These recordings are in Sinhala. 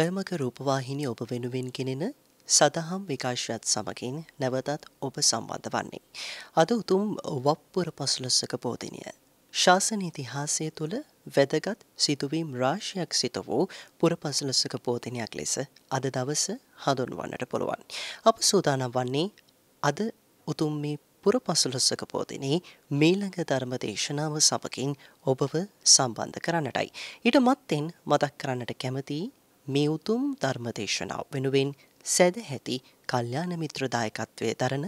ජයමග රූපවාහිනී ඔබ වෙනුවෙන් ගෙනෙන සදහම් විකාශයත් සමගින් නැවතත් ඔබ සම්බන්ධ වන්නේ. අද උතුම් වප්පුර පසුලස්සක පෝදිනය. ශාසන ඉතිහාසය තුළ වැදගත් සිදුවීම් රාශියක් සිත වූ පුරපසලසක පෝතිනයක් ලෙස අද දවස හඳුන්වන්නට පුළුවන්. අප සූදානම් වන්නේ අද උතුම් මේ පුරපසළොස්සක පෝදිනේ මීළඟ ධර්ම දේශනාව සමකින් ඔබව සම්බන්ධ කරන්නටයි. ඊට මත්තෙන් මතක් කරන්නට කැමති මේ උතුම් ධර්ම දේශනාව වෙනුවෙන් සැදැහැති කල්්‍යාන මිත්‍රදායකත්වය දරන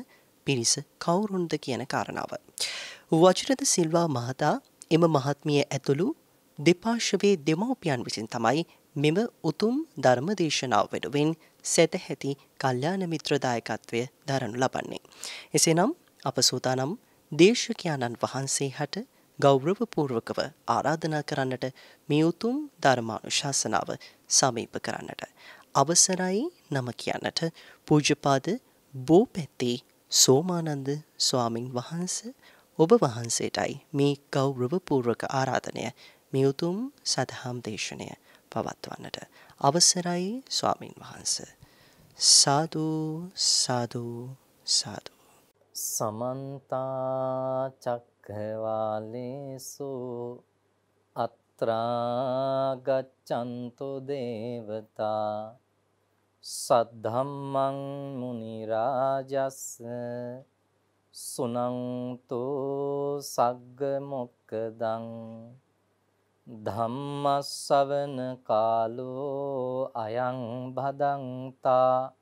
පිරිස කවුරුන්ද කියන කාරණාව. වචරද සිල්වා මහතා එම මහත්මිය ඇතුළු දෙපාර්ශවයේ දෙමව්පියන් විසින් තමයි මෙම උතුම් ධර්ම දේශනාව වෙනුවෙන් සැදැහැති කල්්‍යාන මිත්‍රදායකත්වය දරනු ලබන්නේ. එසේනම් අප සූතානම් දේශකයාණන් වහන්සේ හට ගෞරවපූර්වකව ආරාධනා කරන්නට මේ උතුම් ධර්මානු ශාසනාව සමීප කරන්නට. අවසරයි නම කියන්නට පූජපාද බෝපැත්තේ සෝමානන්ද ස්වාමින් වහන්ස ඔබ වහන්සේටයි මේ ගෞරව පූර්වක ආරාධනය මේ උතුම් සදහම් දේශනය පවත්වන්නට අවසරයි ස්වාමින් වහන්ස සාදු සාදු සාදු සමන්තා චක්කවාලේසු අත්‍රා ගච්ඡන්තු දේවතා සද්ධම්මං මුනි රාජස් සුනන්තු සග්ග මොක්කදං ධම්මස්සවන කාලෝ අයං භදන්තා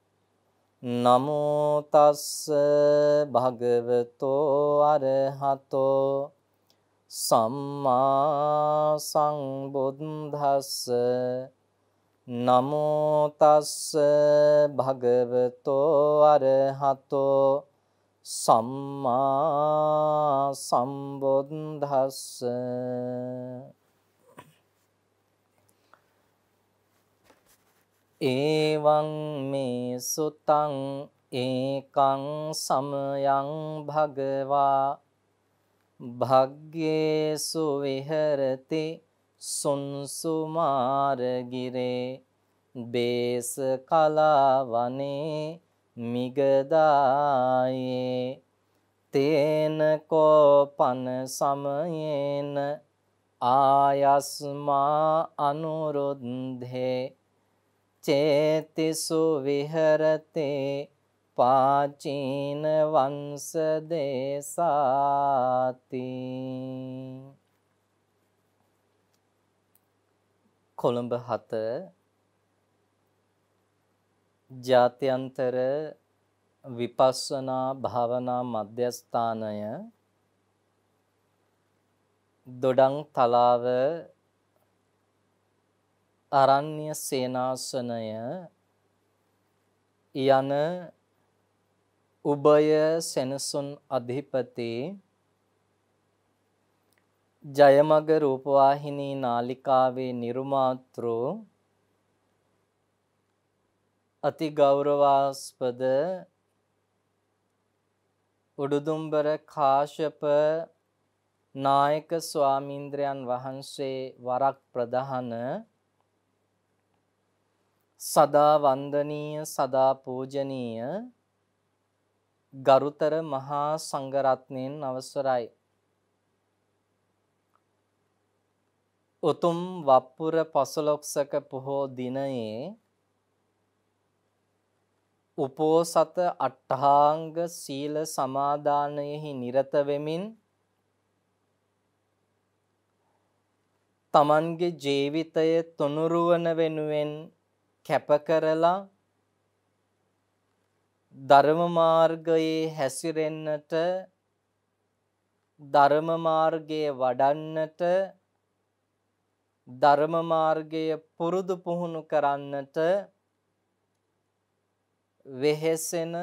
නමෝ තස්ස භගවතෝ අරහතෝ සම්මා සංබුද්දස්ස නමෝ තස්ස භගවතෝ අරහතෝ සම්මා සම්බුද්දස්ස ඒවං මේ සුතං ඒකං සමයං භගවා භග්ගේසු විහෙරති සුන්සුමාරගිරේ බේස කලාවනේ මිගදායේ තේන කෝපන සමයේන ආයස්මා අනුරුද්ධේ චේතිසු විහරතේ පාචීන වංස දේසාති. කොළඹ හත ජාත්‍යන්තර විපස්සනා භාවනා මධ්‍යස්ථානය දොඩං තලාව අරණ්‍ය සේනාසනය යන උභය සෙනසුන් අධිපති ජයමග රූපවාහිනී නාලිකාවේ නිර්මාතෘ අති ගෞරවාස්පද උඩුදුම්බර කාශ්‍යප නායක ස්වාමීන්ද්‍රයන් වහන්සේ වරක් ප්‍රධාන සදා වන්දනීය සදා පූජනීය ගරුතර මහා සංඝරත්නයන් අවසරයි. උතුම් වප්පුර පසළොක්සක පොහෝ දිනයේ උපෝසත අට්ඨාංග සීල සමාදානයෙහි නිරත වෙමින් තමන්ගේ ජීවිතය තුනුරුවන වෙනුවෙන් කැප කරලා ධර්ම මාර්ගයේ හැසිරෙන්නට ධර්ම මාර්ගයේ වඩන්නට ධර්ම මාර්ගය පුරුදු පුහුණු කරන්නට වෙහෙසෙන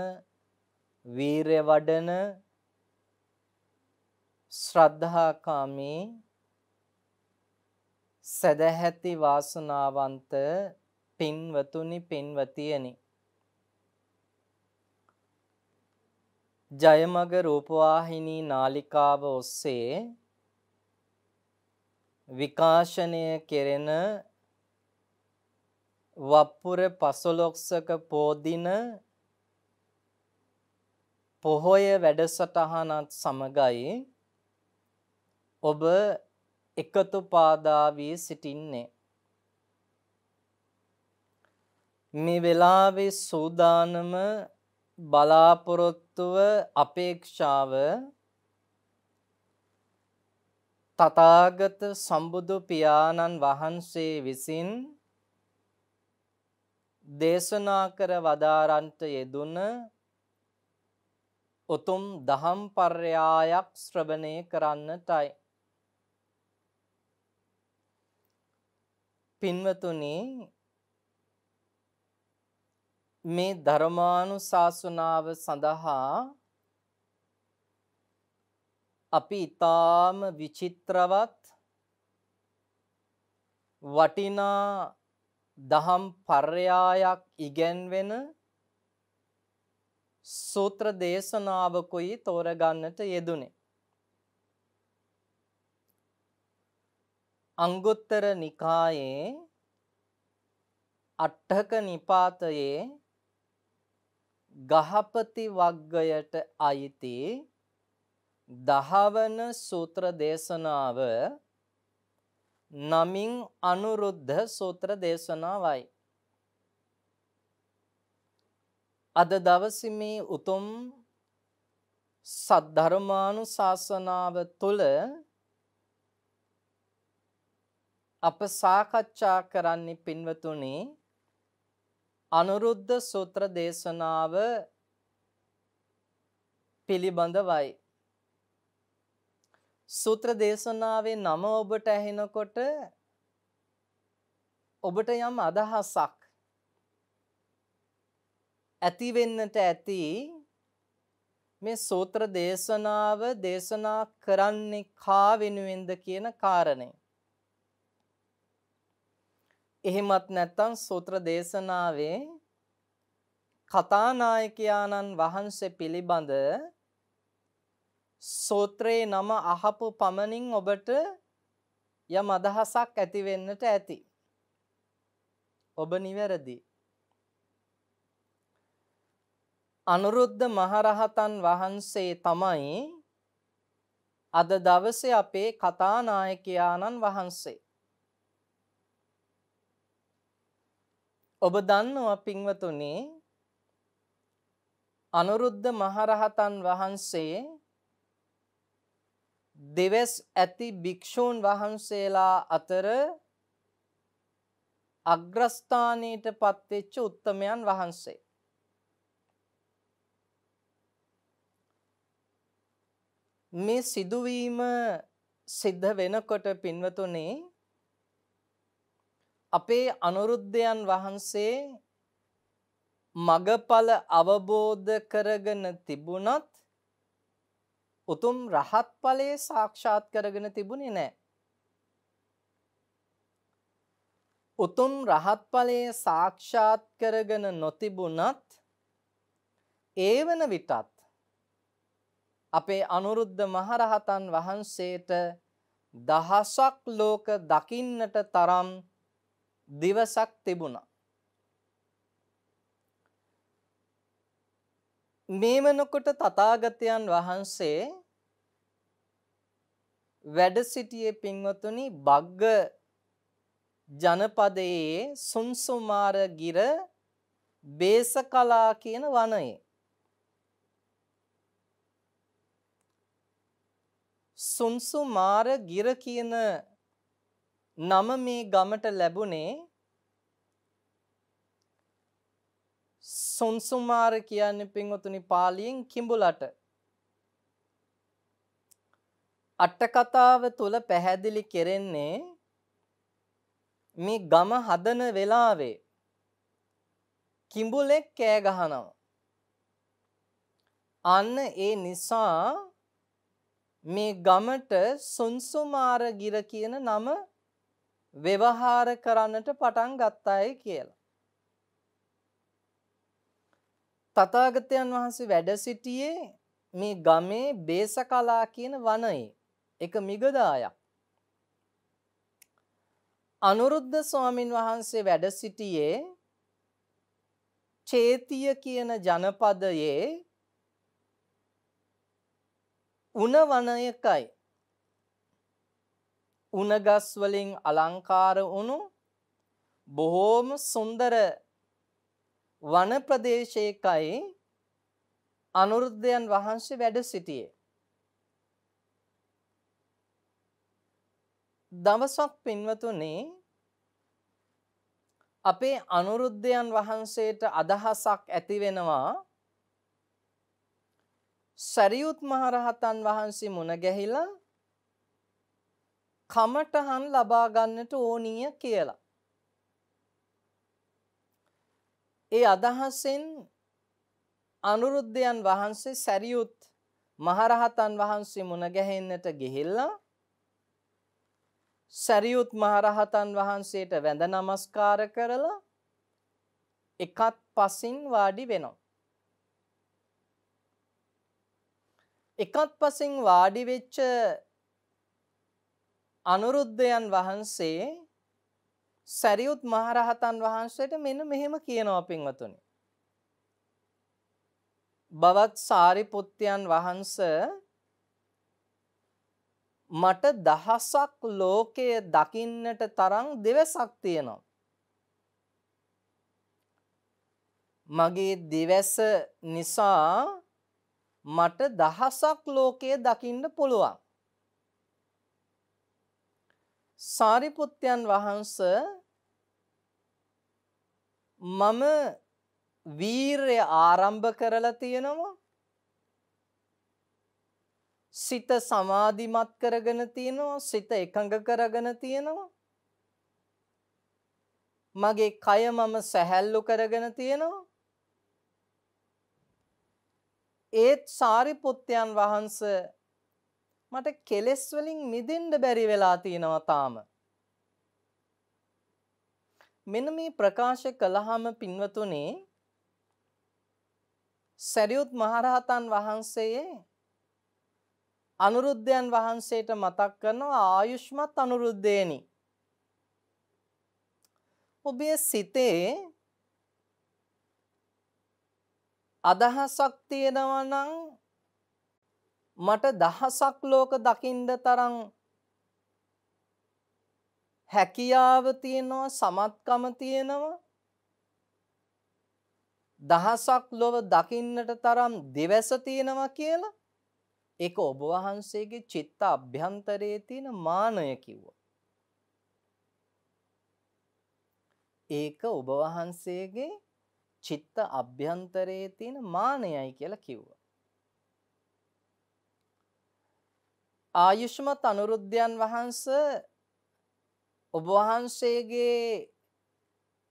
වීරය වඩන ශ්‍රද්ධාකාමී සදැහැති වාසනාවන්ත පින්වතුනි පින්වතියනි. ජයමග රූපවාහිනී නාලිකාව ඔස්සේ විකාශනය කෙරෙන වප්පුර පසළොස්වක පෝදින පොහොය වැඩසටහනත් සමගයි ඔබ එකතු පාදා වී සිටින්නේ. මේ වෙලාවේ සූදානම බලාපොරොත්තුව අපේක්ෂාව තථාගත සම්බුදු පියාණන් වහන්සේ විසින් දේශනා කර වදාරන්ට යෙදුන උතුම් දහම් පර්යායක් ශ්‍රවණය කරන්නටයි. පින්වතුනි මේ ධර්මානුශාසනාව සඳහා අපි ඊටාම විචිත්‍රවත් වටිනා දහම් පර්යායක් ඉගැන්වෙන සූත්‍ර දේශනාවකුයි තෝරගන්නට යෙදුනේ. අංගුත්තර නිකායේ අට්ඨක නිපාතයේ ගහපති වග්ගයට අයිති දහවන සූත්‍ර දේශනාව නමින් අනුරුද්ධ සූත්‍ර දේශනාවයි. අද දවසේ මේ උතුම් සද්ධර්මානු ශාසනාව තුළ අප සාකච්ඡා කරන්නේ පින්වතුනි අනුරුද්ධ සූත්‍ර දේශනාව පිළිබඳවයි. සූත්‍ර දේශනාවේ නම ඔබට ඇහෙනකොට ඔබට යම් අදහසක් ඇති වෙන්නට ඇති මේ සූත්‍ර දේශනාව දේශනා කරන්නේ කා වෙනුවෙන්ද කියන කාරණය. එහෙමත් නැත්නම් සූත්‍ර දේශනාවේ කතානායකයාණන් වහන්සේ පිළිබඳ සූත්‍රයේ නම අහපු පමණින් ඔබට යම් අදහසක් ඇති වෙන්නට ඇති. ඔබ නිවැරදි. අනුරුද්ධ මහරහතන් වහන්සේ තමයි අද දවසේ අපේ කතානායකයාණන් වහන්සේ. ඔබ දන්නවා පින්වතුනි අනුරුද්ධ මහරහතන් වහන්සේ දෙවස් ඇති භික්ෂූන් වහන්සේලා අතර අග්‍රස්ථානයට පත්වෙච්ච උත්තමයන් වහන්සේ. මේ සිදුවීම සිද්ධ වෙනකොට පින්වතුනේ අපේ අනුරුද්ධයන් වහන්සේ මගඵල අවබෝධ කරගෙන තිබුණත් උතුම් රහත් ඵලයේ සාක්ෂාත් කරගෙන තිබුණේ නැහැ. උතුම් රහත් ඵලයේ සාක්ෂාත් කරගෙන නොතිබුණත් ඒ වන විටත් අපේ අනුරුද්ධ මහරහතන් වහන්සේට දහසක් ලෝක දකින්නට තරම් දිවසක් තිබුණා. මේ වනකොට තථාගතයන් වහන්සේ වැඩ සිටියේ පින්වතුනි බග්ග ජනපදයේ සුන්සුමාර ගිර බේසකලා කියන වනයේ සුන්සුමාර ගිර කියන නම මේ ගමට ලැබුණේ සොන්සුමාර කියන්නේ පින්වතුනි පාලියෙන් කිඹුලට අට කතාව තුල පැහැදිලි කෙරෙන්නේ මේ ගම හදන වෙලාවේ කිඹුලෙක් කෑ ගහනවා. අන්න ඒ නිසා මේ ගමට සුන්සුමාර ගිර කියන නම ව්‍යවහාර කරන්නට පටන් ගත්තායි කියලා. තථාගතයන් වහන්සේ වැඩ සිටියේ මේ ගමේ බේසකලා කියන වනයේ එක මිගදායක්. අනුරුද්ධ ස්වාමින් වහන්සේ වැඩ සිටියේ චේතිය කියන ජනපදයේ උණ වනයකයි. උණගස් වලින් අලංකාර වුණු බොහෝම සුන්දර වන ප්‍රදේශයකයි අනුරුද්ධයන් වහන්සේ වැඩ සිටියේ. දවසක් පින්වතුනි අපේ අනුරුද්ධයන් වහන්සේට අදහසක් ඇති වෙනවා සරියුත් මහරහතන් වහන්සේ මුණ ගැහිලා කමටහන් ලබා ගන්නට ඕනීය කියලා. ඒ අදහසෙන් අනුරුද්ධයන් වහන්සේ සැරියුත් මහරහතන් වහන්සේ මුණ ගැහෙන්නට ගිහිල්ලා සැරියුත් මහරහතන් වහන්සේට වැඳ නමස්කාර කරලා එකත් පසින් වාඩි වෙනවා. එකත් පසින් වාඩි වෙච්ච අනුරුද්ධයන් වහන්සේ සැරියුත් මහරහතන් වහන්සේට මෙන්න මෙහෙම කියනවා පින්වතුනි. බවත් සාරිපුත්යන් වහන්ස මට දහසක් ලෝකය දකින්නට තරම් දෙවසක් තියෙනවා. මගේ දෙවැස නිසා මට දහසක් ලෝකය දකින්න පුළුවන්. සාරිපුත්යන් වහන්ස මම වීරය ආරම්භ කරලා තියෙනවා. සිත සමාධිමත් කරගෙන තියෙනවා. සිත එකඟ කරගෙන තියෙනවා. මගේ කය මම සැහැල්ලු කරගෙන තියෙනවා. ඒත් සාරිපුත්යන් වහන්ස මට කෙලෙස් වලින් මිදෙන්න බැරි වෙලා තියෙනවා තාම. මෙන්න මේ ප්‍රකාශ කළාම පින්වතුනි සරියුත් මහරහතන් වහන්සේ අනුරුද්ධයන් වහන්සේට මතක් කරනවා ආයුෂ්මත් අනුරුද්ධේනි. ඔබේ සිතේ අදහසක් තියෙනවා නම් මට දහසක් ලෝක දකින්න තරම් හැකියාව තියෙනවා සමත්කම තියෙනවා දහසක් ලොව දකින්නට තරම් දෙවැස තියෙනවා කියලා ඒක ඔබ වහන්සේගේ චිත්ත අභ්‍යන්තරයේ තියෙන මානය කිව්වා. ඒක ඔබ වහන්සේගේ චිත්ත අභ්‍යන්තරයේ තියෙන මානයයි කියලා කිව්වා. ආයුෂ්මත් අනුරුද්ධයන් වහන්ස ඔබ වහන්සේගේ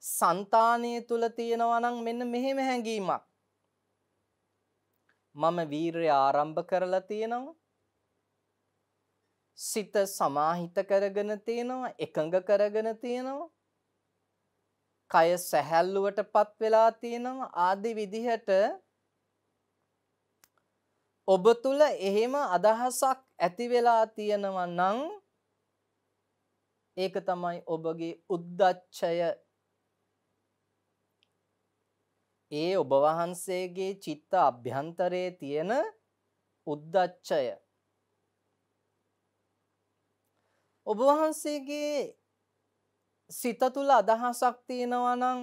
సంతානය තුල තියෙනවා නම් මෙන්න මෙහෙම හැඟීමක්. මම වීරය ආරම්භ කරලා තියෙනවා. සිත සමාහිත කරගෙන තියෙනවා, එකඟ කරගෙන තියෙනවා. කය සැහැල්ලුවට පත් වෙලා තියෙනවා ආදි විදිහට ඔබ තුල එහෙම අදහසක් ඇති වෙලා තියෙනවා නම් ඒක තමයි ඔබගේ උද්දච්චය. ඒ ඔබ වහන්සේගේ චිත්ත අභ්‍යන්තරයේ තියෙන උද්දච්චය. ඔබ වහන්සේගේ සිත තුළ අදහසක් තියෙනවා නම්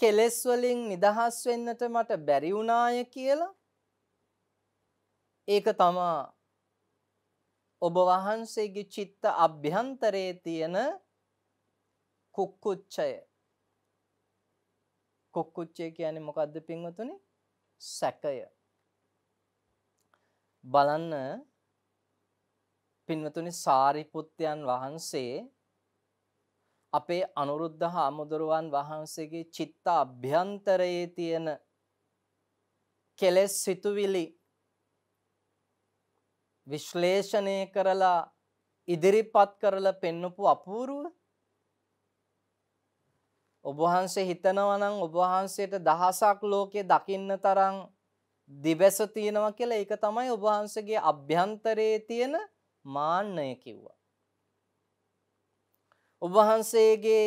කෙලෙස් වලින් නිදහස් වෙන්නට මට බැරි වුණාය කියලා ඒක තමා ඔබ වහන්සේගේ චිත්ත අභ්‍යන්තරයේ තියෙන කුක්කුච්චය කොක්කුච්චේ කියන්නේ මොකද්ද පින්වතුනි? සැකය. බලන්න පින්වතුනි සාරිපුත්යන් වහන්සේ අපේ අනුරුද්ධ හාමුදුරුවන් වහන්සේගේ චිත්ත අභ්‍යන්තරයේ තියෙන කෙලෙස් සිතුවිලි විශ්ලේෂණය කරලා ඉදිරිපත් කරලා පෙන්නපු අපූරුව ඔබ වහන්සේ හිතනවා නම් ඔබ වහන්සේට දහසක් ලෝකේ දකින්න තරම් දිවැස තියෙනවා කියලා ඒක තමයි ඔබ වහන්සේගේ අභ්‍යන්තරයේ තියෙන මාන්නය කිව්වා. ඔබ වහන්සේගේ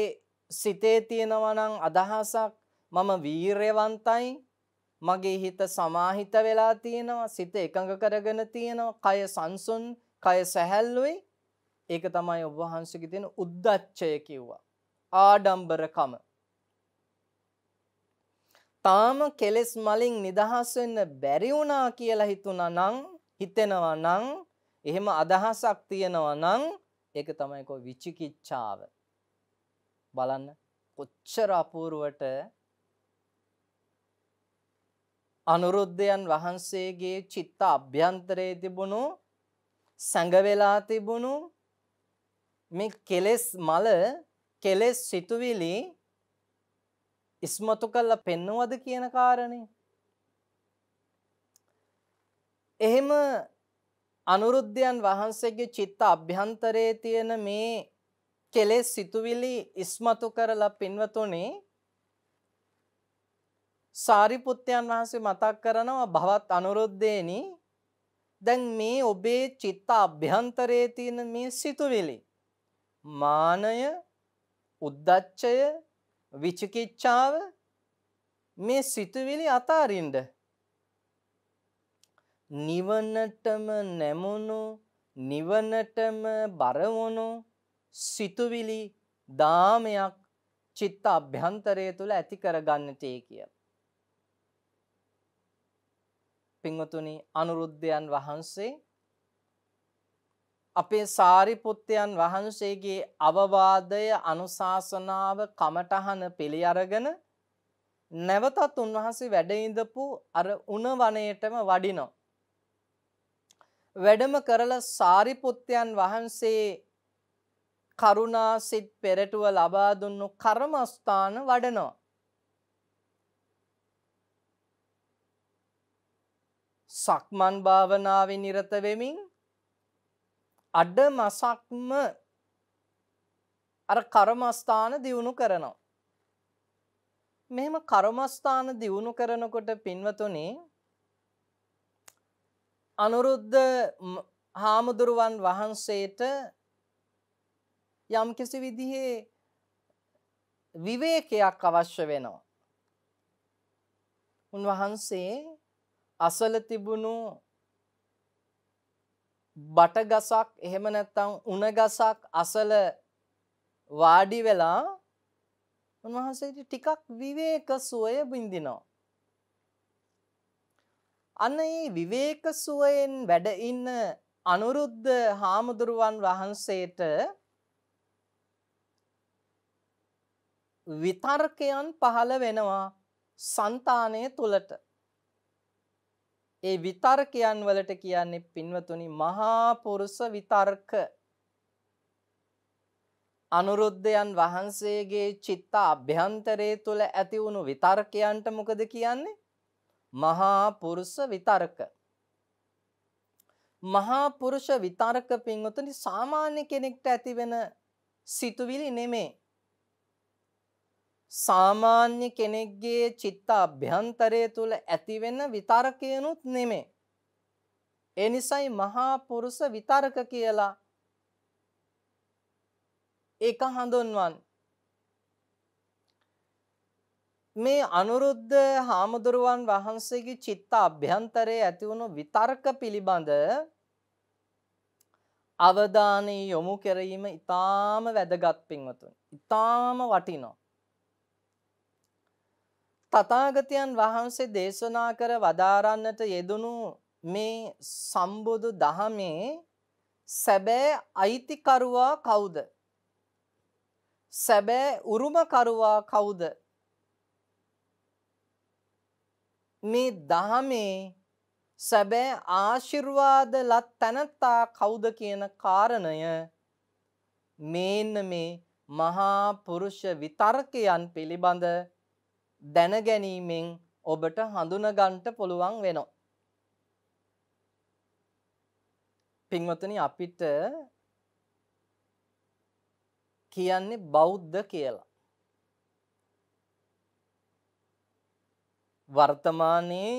සිතේ තියෙනවා නම් අදහසක් මම වීරයවන්තයි මගේ හිත සමාහිත වෙලා තියෙනවා සිත එකඟ කරගෙන තියෙනවා. කය සංසුන් කය සැහැල්ලුයි. ඒක තමයි ඔබ වහන්සේගේ තියෙන උද්දච්චය කිව්වා. ආඩම්බරකම. තාම කෙලෙස් මලින් නිදහස් වෙන්න බැරි වුණා කියලා හිතුණා නම් හිතෙනවා නම් එහෙම අදහසක් තියෙනවා නම් ඒක තමයි කො විචිකිච්ඡාව. බලන්න කොච්චර අපූර්වට අනුරුද්ධයන් වහන්සේගේ චිත්ත අභ්‍යන්තරයේ තිබුණු සැඟවෙලා තිබුණු මේ කෙලෙස් මල කෙලෙස් සිතුවිලි ඉස්මතු කල්ලා පෙන්නුවද කියන කාරණය එහෙම අනුරුද්ධයන් වහන්සේගේ චිත්ත අභ්‍යන්තරයේ තියෙන මේ කෙලෙස් සිතුවිලි ඉස්මතු කරලා පින්වතුනේ සාරිපුත්තයන් වහන්සේ මතක් කරනවා භවත් අනුරුද්ධේනි දැන් මේ ඔබේ චිත්ත අභ්‍යන්තරයේ තියෙන මේ සිතුවිලි මානය උද්දච්චය විචිකිච්ඡාව මේ සිතුවිලි අතාරින්ද නිවනටම නැමුණු නිවනටම බරවුණු සිතුවිලි දාමයක් චිත්ත අභ්‍යන්තරය තුළ ඇති කරගන්නටේ කිය. පිංවතුනි අනුරුද්ධයන් වහන්සේ අපේ සාරිපුත්තයන් වහන්සේගේ අවවාදය අනුශාසනාව කමටහන පිළි අරගෙන නැවතත් උන්වහන්සේ වැඩඉඳපු අර උනවනයටම වඩිනෝ. වැඩම කරලා සාරිපුත්තයන් වහන්සේ කරුණා සිත් පෙරටුව ලබා දුන්නු කර්මස්ථාන වඩනවා. සක්මන් භාවනාවේ නිරත වෙමින් අඩ මසක්ම අර කර්මස්ථාන දියුණු කරනවා. මෙහෙම කර්මස්ථාන දියුණු කරනකොට පින්වතුනේ අනුරුද්ධ හාමුදුරුවන් වහන්සේට යම්කිසි විදිහේ විවේකයක් අවශ්‍ය වෙනවා. උන්වහන්සේ අසල තිබුණු බටගසක් එහෙම නැත්තම් උණගසක් අසල වාඩි වෙලා උන්වහන්සේට ටිකක් විවේක සුවය බින්දිනවා. අන්න ඒ විවේක සුවයෙන් වැඩ ඉන්න අනුරුද්ධ හාමුදුරුවන් වහන්සේට විතර්කයන් පහළ වෙනවා సంతානය තුලට ඒ විතර්කයන් වලට කියන්නේ පින්වතුනි මහා පුරුෂ විතර්ක. අනුරුද්ධයන් වහන්සේගේ චිත්ත අභ්‍යන්තරයේ තුල ඇති වුණු විතර්කයන්ට මොකද කියන්නේ? මහා පුරුෂ විතර්ක. මහා පුරුෂ විතර්ක පින්වතුනි සාමාන්‍ය කෙනෙක්ට ඇතිවෙන සිතුවිලි නෙමේ. සාමාන්‍ය කෙනෙක්ගේ චිත්ත අභ්‍යන්තරය තුළ ඇතිවෙන විතරකයනුත් නෙමේ. එනිසයි මහා පුරුෂ විතරක කියලා ඒක හඳුන්වන්. මේ අනුරුද්ධ හාමුදුරුවන් වහන්සේගේ චිත්ත අභ්‍යන්තරයේ ඇතිවුණු විතර්ක පිළිබඳ අවධානය යොමු කිරීම ඉතාම වැදගත් පින්වතුන්. ඉතාම වටිනවා. තථාගතයන් වහන්සේ දේශනා කර වදාරන්නට යෙදුණු මේ සම්බුදු දහමේ සැබෑ අයිතිකරුවා කවුද? සැබෑ උරුමකරුවා කවුද? මේ දහමේ සැබෑ ආශිර්වාද ලත් තැනැත්තා කවුද කියන කාරණය මේන්න මේ මහා පුරුෂ විතර්කයන් පිළිබඳ දැනගැනීමෙන් ඔබට හඳුනගන්ට පුළුවන් වෙනවා. පින්වතුනි අපිට කියන්නේ බෞද්ධ කියලා. වර්තමානයේ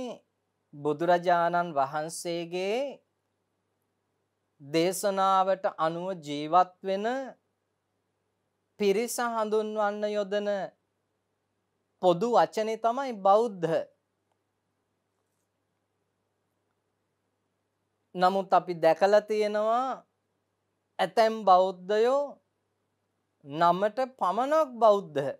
බුදුරජාණන් වහන්සේගේ දේශනාවට අනුව ජීවත් වෙන පිරිස හඳුන්වන්න යොදන පොදු වචනේ තමයි බෞද්ධ. නමුත් අපි දැකලා තියෙනවා ඇතැම් බෞද්ධයෝ නමට පමණක් බෞද්ධ.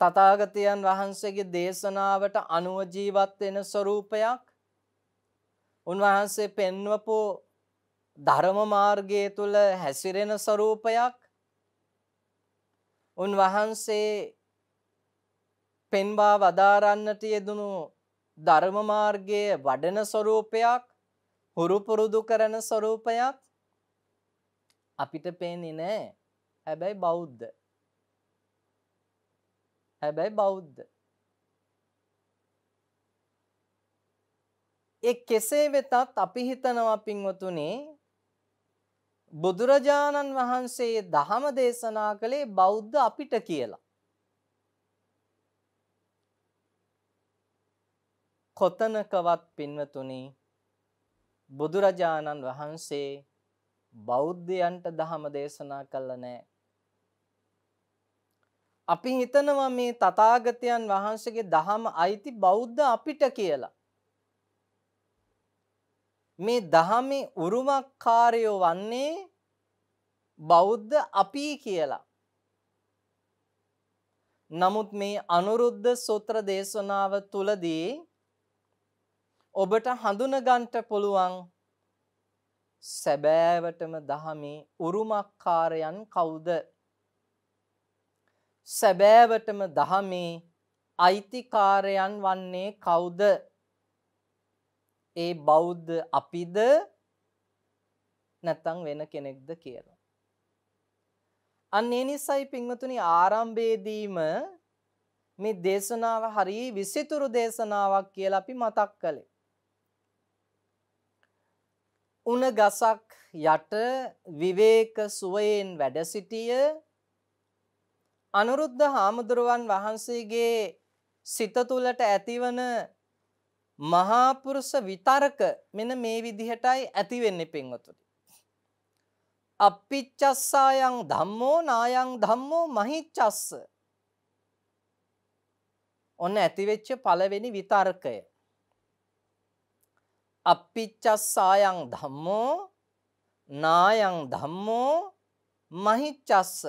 තථාගතයන් වහන්සේගේ දේශනාවට අනුව ජීවත් වෙන ස්වરૂපයක් උන්වහන්සේ පෙන්වපු ධර්ම මාර්ගයේ තුල හැසිරෙන ස්වરૂපයක් උන්වහන්සේ පෙන්වා වදාරන්නට යෙදුණු ධර්ම මාර්ගයේ වඩන ස්වરૂපයක් හුරු පුරුදු කරන ස්වરૂපයක් අපිට පේන්නේ නැහැ. හැබැයි බෞද්ධ. හැබැයි බෞද්ධ. ඒ කෙසේ වෙතත් අපි හිතනවා පින්වතුනි බුදුරජාණන් වහන්සේ දහම දේශනා කළේ බෞද්ධ අපිට කියලා. කොතනකවත් පින්වතුනි බුදුරජාණන් වහන්සේ බෞද්ධයන්ට දහම දේශනා කළ නෑ. අපි හිතනවා මේ තථාගතයන් වහන්සේගේ දහම අයිති බෞද්ධ අපිට කියලා. මේ දහමේ උරුමකාරයෝ වන්නේ බෞද්ධ අපි කියලා. නමුත් මේ අනුරුද්ධ සූත්‍ර දේශනාව තුලදී ඔබට හඳුනගන්ට පුළුවන් සැබෑවටම දහමේ උරුමක්කාරයන් කවුද? සැබෑවටම දහමේ අයිතිකාරයන් වන්නේ කවුද? ඒ බෞද්ධ අපිද නැත්නම් වෙන කෙනෙක්ද කියලා. අන්න ඒ නිසයි පින්වතුනි ආරම්භයේදීම මේ දේශනාව හරිය විසිතුරු දේශනාවක් කියලා අපි මතක් කළේ. උණ ගසක් යට විවේක සුවයෙන් වැඩ සිටිය අනුරුද්ධ හාමුදුරුවන් වහන්සේගේ සිත තුළට ඇතිවන මහා පුරුෂ විතරක මෙන්න මේ විදිහටයි ඇති වෙන්නේ පින්වතුනි. අප්පිච්චස්සායන් ධම්මෝ නායන් ධම්මෝ මහිච්චස්ස. ඔන්න ඇතිවෙච්ච පළවෙනි විතර්කය. අප්පිච්චස්සායන් ධම්මෝ නායන් ධම්මෝ මහිච්චස්ස.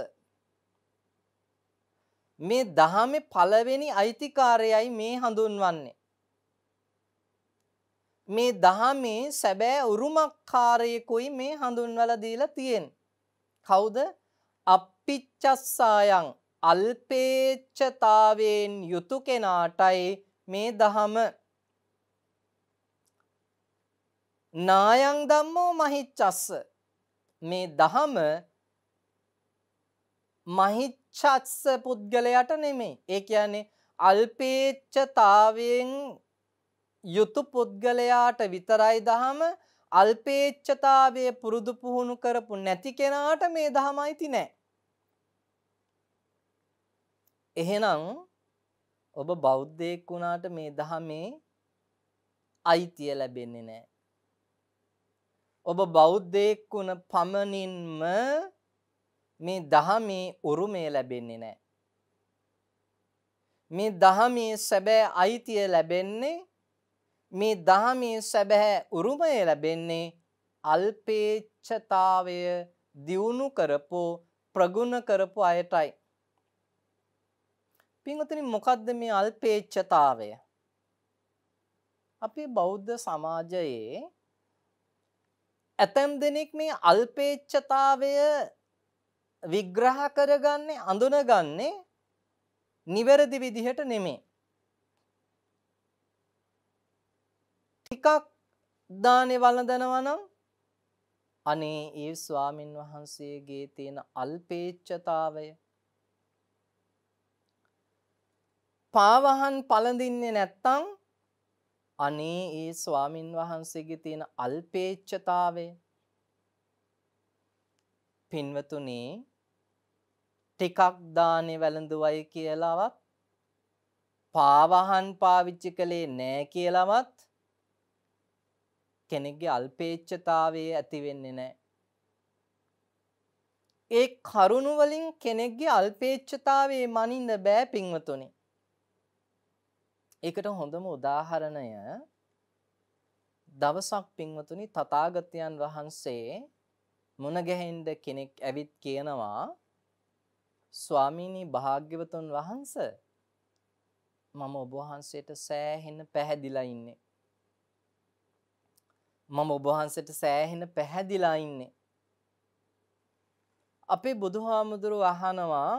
මේ දහමේ පළවෙනි අයිතිකාරයයි මේ හඳුන්වන්නේ. මේ දහමේ සැබෑ උරුමකාරයෙකුයි මේ හඳුන්වලා දීලා තියෙන්නේ. කවුද? අප්පිච්චස්සායන් අල්පේච්ඡතාවයෙන් යුතු කෙනාටයි මේ දහම නායං ධම්මෝ මහිච්ඡස්ස මේ දහම මහිච්ඡස්ස පුද්ගලයාට නෙමෙයි. ඒ කියන්නේ අල්පේච්ඡතාවයෙන් යුතු පුද්ගලයාට විතරයි දහම අල්පේච්ඡතාවයේ පුරුදු පුහුණු කරපු නැති කෙනාට මේ දහමයිති නෑ. එහෙනම් ඔබ බෞද්ධයෙක් වුණාට මේ දහමේ අයිතිය ලැබෙන්නේ නෑ. ඔබ බෞද්ධයෙක් වුණ පමණින්ම මේ දහමේ උරුමය ලැබෙන්නේ නෑ. මේ දහමේ සැබෑ අයිතිය ලැබෙන්නේ මේ දහමේ සැබෑ උරුමය ලැබෙන්නේ අල්පේච්ඡතාවය දියුණු කරපු ප්‍රගුණ කරපු අයටයි. පින්වතුනි මොකද්ද මේ අල්පේච්ඡතාවය? අපේ බෞද්ධ සමාජයේ ඇතැම් දෙනෙක් මේ අල්පේච්ඡතාවය විග්‍රහ කරගන්නේ අඳුනගන්නේ නිවැරදි විදිහට නෙමෙයි. ටිකක් දානේ වළඳනවා නම් අනේ ඒ ස්වාමින් වහන්සේගේ තියෙන අල්පේච්ඡතාවය. පාවහන් පළඳින්නේ නැත්තම් අනේ ඒ ස්වාමින් වහන්සේගේ තියෙන අල්පේච්ඡතාවය. පින්වතුනි ටිකක් දානේ වැළඳුවයි කියලාවත් පාවහන් පාවිච්චි කළේ නෑ කියලාවත් කෙනෙක්ගේ අල්පේච්ඡතාවයේ ඇති වෙන්නේ නැහැ. ඒ කරුණ වලින් කෙනෙක්ගේ අල්පේච්ඡතාවයේ මනින්න බෑ පින්වතුනි. ඒකට හොඳම උදාහරණය දවසක් පින්වතුනි තථාගතයන් වහන්සේ මුණ ගැහෙන්න කෙනෙක් ඇවිත් කියනවා ස්වාමීනි භාග්‍යවතුන් වහන්සේ මම ඔබ වහන්සේට සෑහෙන පැහැදිලා ඉන්නේ මම ඔබ වහන්සේට සෑහෙන පැහැදිලා ඉන්නේ. අපේ බුදුහාමුදුරුව අහනවා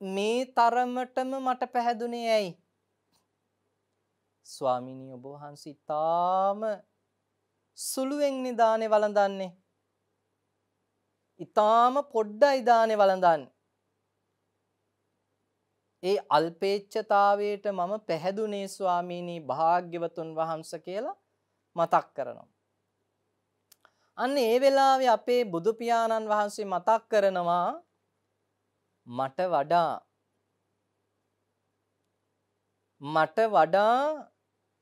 මේ තරමටම මට පැහැදුනේ ඇයි? ස්වාමිනී ඔබ වහන්සේ ඊටාම සුළුවෙන් නිදානේ වළඳන්නේ. ඊටාම පොඩ්ඩයි දානේ වළඳන්නේ. ඒ අල්පේච්ඡතාවයට මම පැහැදුනේ ස්වාමීනී භාග්‍යවතුන් වහන්සේ කියලා මතක් කරනවා. අන්න ඒ වෙලාවේ අපේ බුදු පියාණන් වහන්සේ මතක් කරනවා මට වඩා මට වඩා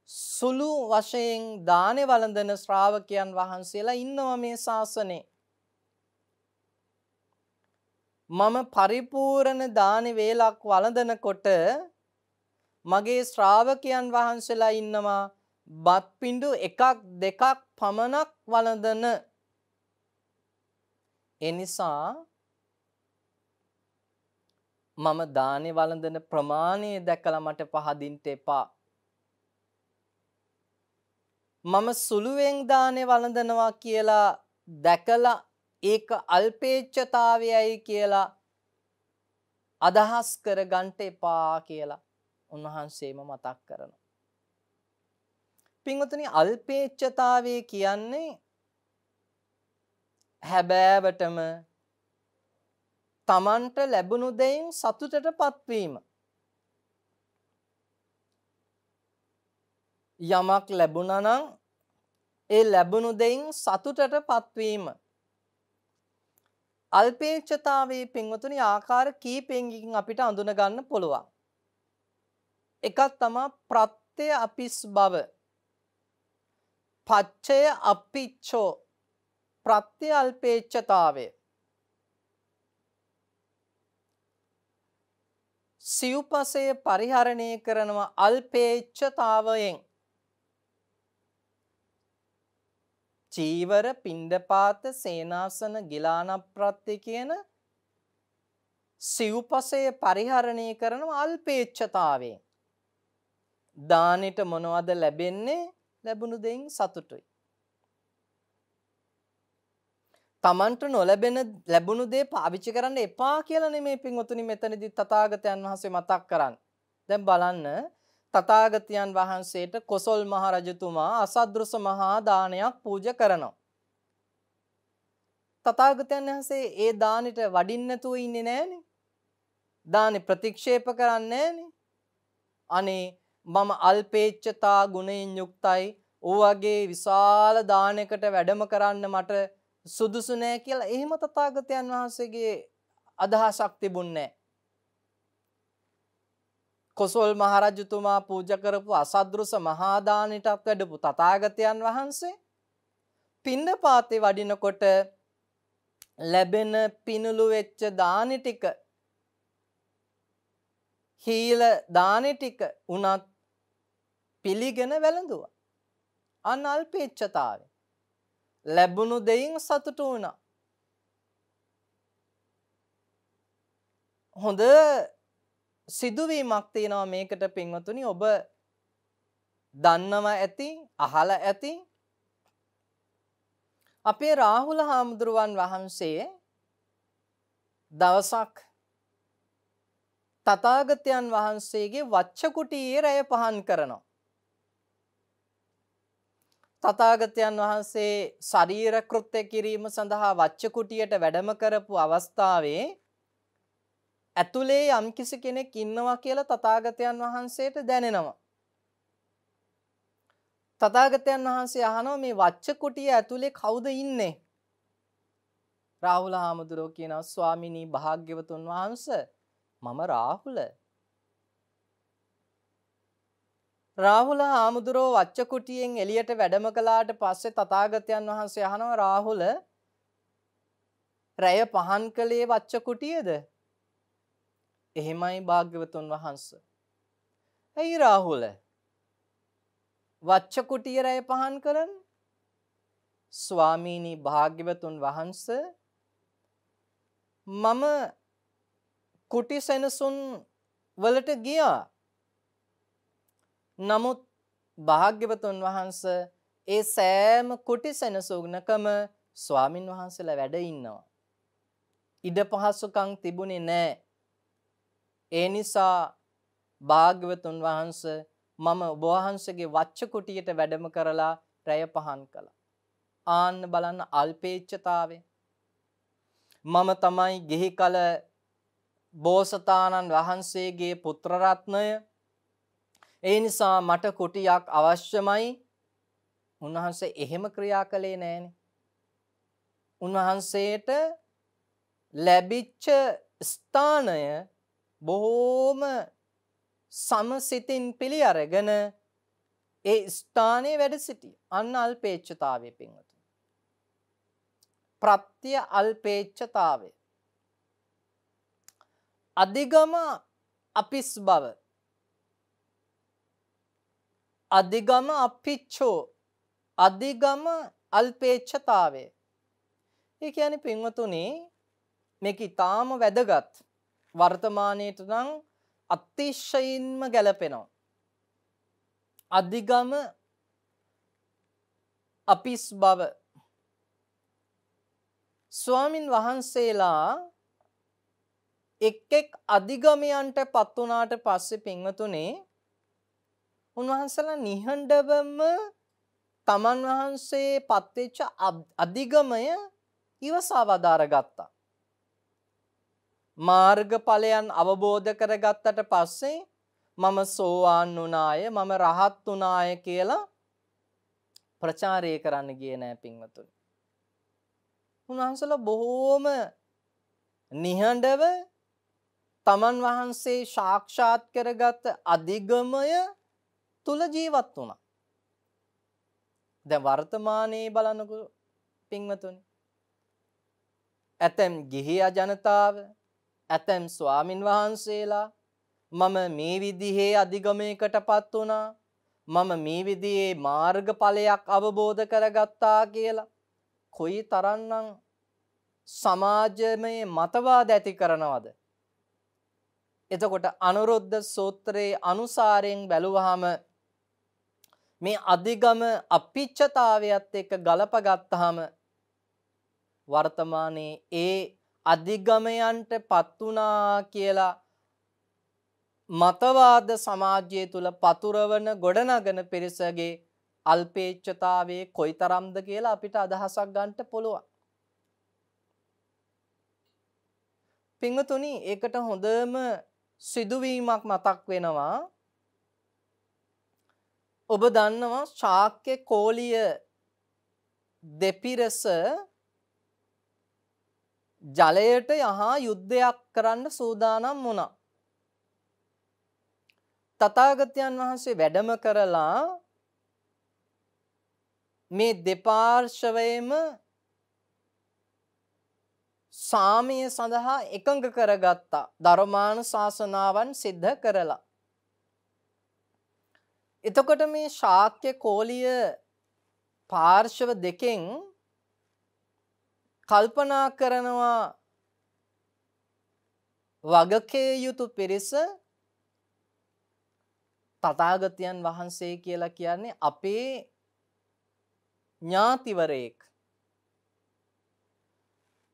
සුළු වශයෙන් දානේ වළඳන ශ්‍රාවකයන් වහන්සේලා ඉන්නවා මේ ශාසනේ. මම පරිපූර්ණ දානේ වේලක් වළඳනකොට මගේ ශ්‍රාවකයන් වහන්සේලා ඉන්නවා බත් පිඬු එකක් දෙකක් පමණක් වළඳන. එනිසා මම දානේ වළඳන ප්‍රමාණය දැකලා මට පහදින්න එපා. මම සුළුවෙන් දානේ වළඳනවා කියලා දැකලා ඒක අල්පේච්ඡතාවයයි කියලා අදහස් කර ගන්නට එපා කියලා උන්වහන්සේම මතක් කරනවා. පින්වතුනි අල්පේච්ඡතාවය කියන්නේ හැබෑවටම තමන්ට ලැබුණු දෙයින් සතුටට පත්වීම. යමක් ලැබුණා නම් ඒ ලැබුණු දෙයින් සතුටට පත්වීම. අල්පේච්ඡතාවයේ පින්වතුනි ආකාර කීපයකින් අපිට අඳුන ගන්න පුළුවන්. එකක් තමයි ප්‍රත්‍ය අපිස් බව. පච්චය අපිච්චෝ. ප්‍රත්‍ය අල්පේච්ඡතාවය සිව්පසය පරිහරණය කරනවා අල්පේච්ඡතාවයෙන්. චීවර පිණ්ඩපාත සේනාසන ගිලාන ප්‍රත්‍ය කියන සිව්පසය පරිහරණය කරනවා අල්පේච්ඡතාවයෙන් දානෙට මොනවද ලැබෙන්නේ? ලැබුණු දෙයින් සතුටුයි. තමන්ට නොලැබෙන ලැබුණු දේ පාවිච්චි කරන්න එපා කියලා නෙමේ පින්වතුනි මෙතනදී තථාගතයන් වහන්සේ මතක් කරන්නේ. දැන් බලන්න තථාගතයන් වහන්සේට කොසල් මහ රජතුමා අසද්දෘස මහා දානයක් පූජා කරනවා. තථාගතයන් වහන්සේ ඒ දානෙට වඩින්න නැතුව ඉන්නේ නැහනේ. දානේ ප්‍රතික්ෂේප කරන්නේ නැහනේ. අනේ මම අල්පේච්ඡතා ගුණයෙන් යුක්තයි. ඕවගේ විශාල දානයකට වැඩම කරන්න මට සුදුසු නෑ කියලා එහෙම තථාගතයන් වහන්සේගේ අදහසක් තිබුණේ කොසල් මහරජතුමා පූජා කරපු අසද්දෘස මහා දානෙටත් වැඩපු තථාගතයන් වහන්සේ පින්නපාතේ වඩිනකොට ලැබෙන පිනුළු වෙච්ච දානි ටික හීල දානි ටික උනත් පිළිගෙන වැළඳුවා. අන්න අල්පේච්ඡතාවය. ලැබුණු දෙයින් සතුටු වුණා. හොඳ සිදුවීමක් තියෙනවා මේකට පින්වතුනි ඔබ දන්නවා ඇති අහලා ඇති අපේ රාහුල හාමුදුරුවන් වහන්සේ දවසක් තථාගතයන් වහන්සේගේ වච්ච කුටියේ රැය පහන් කරනවා තථාගතයන් වහන්සේ ශරීර කෘත්‍ය කිරීම සඳහා වච්ච කුටියට වැඩම කරපු අවස්ථාවේ ඇතුලේ යම්කිසි කෙනෙක් ඉන්නවා කියලා තථාගතයන් වහන්සේට දැනෙනවා. තථාගතයන් වහන්සේ අහනවා මේ වච්ච කුටිය ඇතුලේ කවුද ඉන්නේ? රාහුල හාමුදුරුවෝ කියනවා ස්වාමිනී භාග්‍යවතුන් වහන්සේ මම රාහුල රාහුල හාමුදුරුවෝ වච්ච කුටියෙන් එළියට වැඩම කළාට පස්සේ තථාගතයන් වහන්සේ අහනවා රාහුල රැය පහන් කළේ වච්ච කුටියද? එහෙමයි භාග්‍යවතුන් වහන්සේ. ඇයි රාහුල? වච්ච කුටිය රැය පහන් කරන්නේ? ස්වාමීනි භාග්‍යවතුන් වහන්සේ මම කුටි සෙනසුන් වලට ගියා නමුත් භාග්‍යවතුන් වහන්ස ඒ සෑම කුටි සෙනසුගනකම ස්වාමින් වහන්සේලා වැඩ ඉන්නවා. ඉඩ පහසුකම් තිබුණේ නෑ. ඒ නිසා භාග්‍යවතුන් වහන්ස මම ඔබ වහන්සේගේ වච්ච කුටියට වැඩම කරලා රැය පහන් කළා. ආන්න බලන්න අල්පේච්ඡතාවය. මම තමයි ගිහි කල බෝසතාණන් වහන්සේගේ පුත්‍ර රත්නය ඒ නිසා මට කුටියක් අවශ්‍යමයි. උන්වහන්සේ එහෙම ක්‍රියා කළේ නෑනේ. උන්වහන්සේට ලැබිච්ච ස්ථානය බොහෝම සමසිතින් පිළි අරගෙන ඒ ස්ථානයේ වැඩ සිටිය. අන්න අල්පේච්ඡතාවයේ පින්වතුනි. ප්‍රත්‍ය අල්පේච්ඡතාවය. අධිගම අපිස් බව අධිගම අපිච්චෝ අධිගම අල්පේච්ඡතාවය. ඒ කියන්නේ පින්වතුනි මේක ඊටාම වැදගත් වර්තමානයේට නම් අතිශයින්ම ගැලපෙනවා. අධිගම අපිස් බව ස්වාමින් වහන්සේලා එක් එක් අධිගමයන්ට පත් වුණාට පස්සේ පින්වතුනේ උන්වහන්සේලා නිහඬවම තමන් වහන්සේ පත්වෙච්ච අධිගමය ඉවසා වදාර ගත්තා. මාර්ගඵලයන් අවබෝධ කරගත්තට පස්සේ මම සෝවාන් වුණාය මම රහත් වුණාය කියලා ප්‍රචාරය කරන්න ගියේ නෑ පින්වතුනි. උන්වහන්සේලා බොහෝම නිහඬව තමන් වහන්සේ සාක්ෂාත් කරගත් අධිගමය තුල ජීවත් වුණා. දැන් වර්තමානයේ බලනකො පින්වතුනි. ඇතැම් ගිහියා ජනතාව, ඇතැම් ස්වාමින් වහන්සේලා මම මේ විදිහේ අධිගමයකටපත් වුණා. මම මේ විදිහේ මාර්ගඵලයක් අවබෝධ කරගත්තා කියලා කොයි තරම්නම් සමාජමය මතවාද ඇති කරනවද? එතකොට අනුරුද්ධ සූත්‍රයේ අනුසාරයෙන් බැලුවහම මේ අධිගම අපිච්චතාවයත් එක්ක ගලපගත්තාම වර්තමානයේ ඒ අධිගමයන්ට පත් වුණා කියලා මතවාද සමාජය තුල පතුරවන ගොඩනගන පිරිසගේ අල්පේච්ඡතාවයේ කොයිතරම්ද කියලා අපිට අදහසක් ගන්නට පුළුවන්. පින්වතුනි ඒකට හොඳම සිදුවීමක් මතක් වෙනවා ඔබ දන්නවා ශාක්‍ය කෝලිය දෙපිරස ජලයට යහා යුද්ධයක් කරන්න සූදානම් වුණා. තථාගතයන් වහන්සේ වැඩම කරලා මේ දෙපාර්ශවයේම සාමය සඳහා එකඟ කරගත්තා ධර්මාන ශාසනාවන් සිද්ධ කරලා එතකොට මේ ශාක්‍ය කෝලිය පාර්ශව දෙකෙන් කල්පනා කරනවා වගකේ යුතු පිරිස තථාගතයන් වහන්සේ කියලා කියන්නේ අපේ ඥාතිවරයෙක්.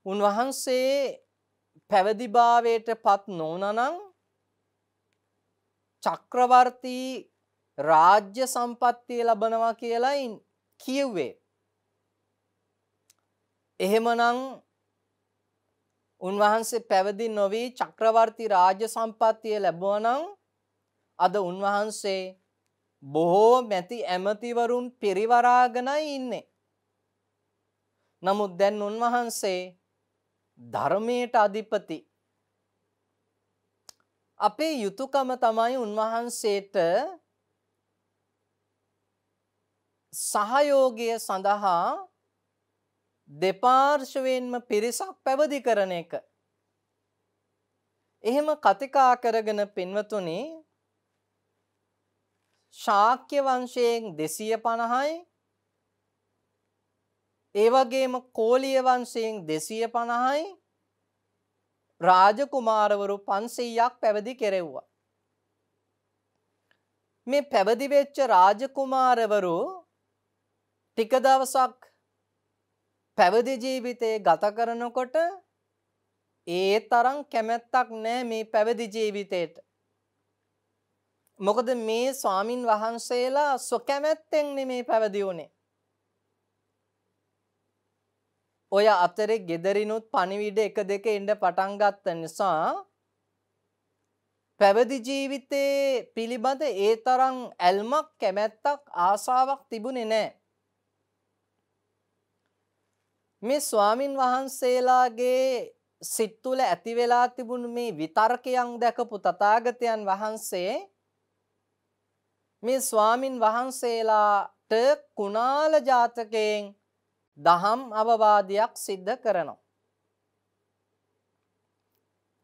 උන්වහන්සේ පැවිදිභාවයට පත් නොවුනනම් චක්‍රවර්තී රාජ්‍ය සම්පත්තිය ලබනවා කියලායි කියුවේ. එහෙමනම් උන්වහන්සේ පැවිදි නොවි චක්‍රවර්ති රාජ්‍ය සම්පත්තිය ලැබුවා නම් අද උන්වහන්සේ බොහෝ මැති ඇමතිවරුන් පිරිවරාගෙනයි ඉන්නේ. නමුත් දැන් උන්වහන්සේ ධර්මයට අධිපති අපේ යුතුයකම තමයි උන්වහන්සේට සහයෝගය සඳහා දෙපාර්ශවයෙන්ම පිරිසක් පැවදි කරන එක. එහෙම කතිකා කරගෙන පින්වතුනි ශාක්‍ය වංශයෙන් 250යි ඒ වගේම කෝලිය වංශයෙන් 250යි රාජකුමාරවරු 500ක් පැවිදි කෙරෙව්වා. මේ පැවිදි වෙච්ච රාජකුමාරවරු ටික දවසක් පැවිදි ජීවිතේ ගත කරනකොට ඒ තරම් කැමැත්තක් නැහැ මේ පැවිදි ජීවිතේට. මොකද මේ ස්වාමින් වහන්සේලා සොකැමැත්තෙන් නෙමේ පැවිදි වුණේ. ඔය අතරේ gederinut පණිවිඩ එක දෙක එන්න පටන් ගත්ත නිසා පැවිදි ජීවිතේ පිළිබඳ ඒ තරම් ඇල්මක් කැමැත්තක් ආසාවක් තිබුණේ නැහැ. මේ ස්වාමින් වහන්සේලාගේ සිත් තුළ ඇති වෙලා තිබුණු මේ විතර්කයන් දැකපු තථාගතයන් වහන්සේ මේ ස්වාමින් වහන්සේලාට කුණාල ජාතකයෙන් දහම් අවවාදයක් සිද්ධ කරනවා.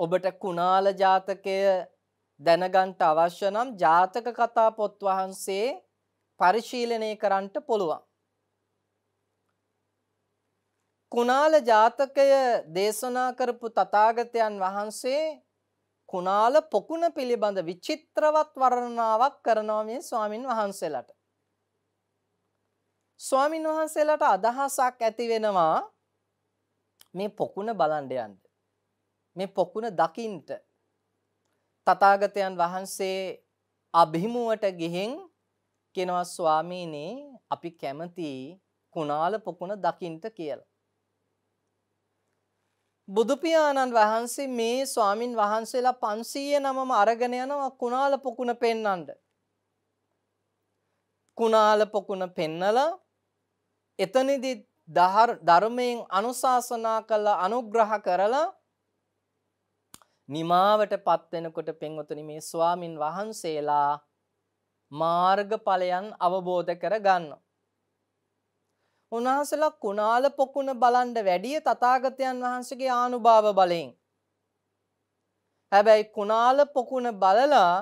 ඔබට කුණාල ජාතකය දැනගන්ට අවශ්‍ය නම් ජාතක කතා පොත් වහන්සේ පරිශීලනය කරන්නට පුළුවන්. කුණාල ජාතකය දේශනා කරපු තථාගතයන් වහන්සේ කුණාල පොකුණ පිළිබඳ විචිත්‍රවත් වර්ණනාවක් කරනවා මේ ස්වාමින් වහන්සේලාට. ස්වාමින් වහන්සේලාට අදහසක් ඇති වෙනවා මේ පොකුණ බලන්න යන්න. මේ පොකුණ දකින්ට තථාගතයන් වහන්සේ අභිමුවට ගිහින් කියනවා ස්වාමීනි අපි කැමති කුණාල පොකුණ දකින්ට කියලා. බුදු පියාණන් වහන්සේ මේ ස්වාමින් වහන්සේලා 500 නමම අරගෙන යනවා කුණාල පොකුණ පෙන්වන්න. කුණාල පොකුණ පෙන්නලා එතනදී ධර්මයෙන් අනුශාසනා කළ අනුග්‍රහ කරලා නිමාවටපත් වෙනකොට පෙන්වතුනි මේ ස්වාමින් වහන්සේලා මාර්ගඵලයන් අවබෝධ කර ගන්නවා. උන්වහන්සේලා කුණාල පොකුණ බලන්න වැඩිය තථාගතයන් වහන්සේගේ ආනුභාව බලයෙන්. හැබැයි කුණාල පොකුණ බලලා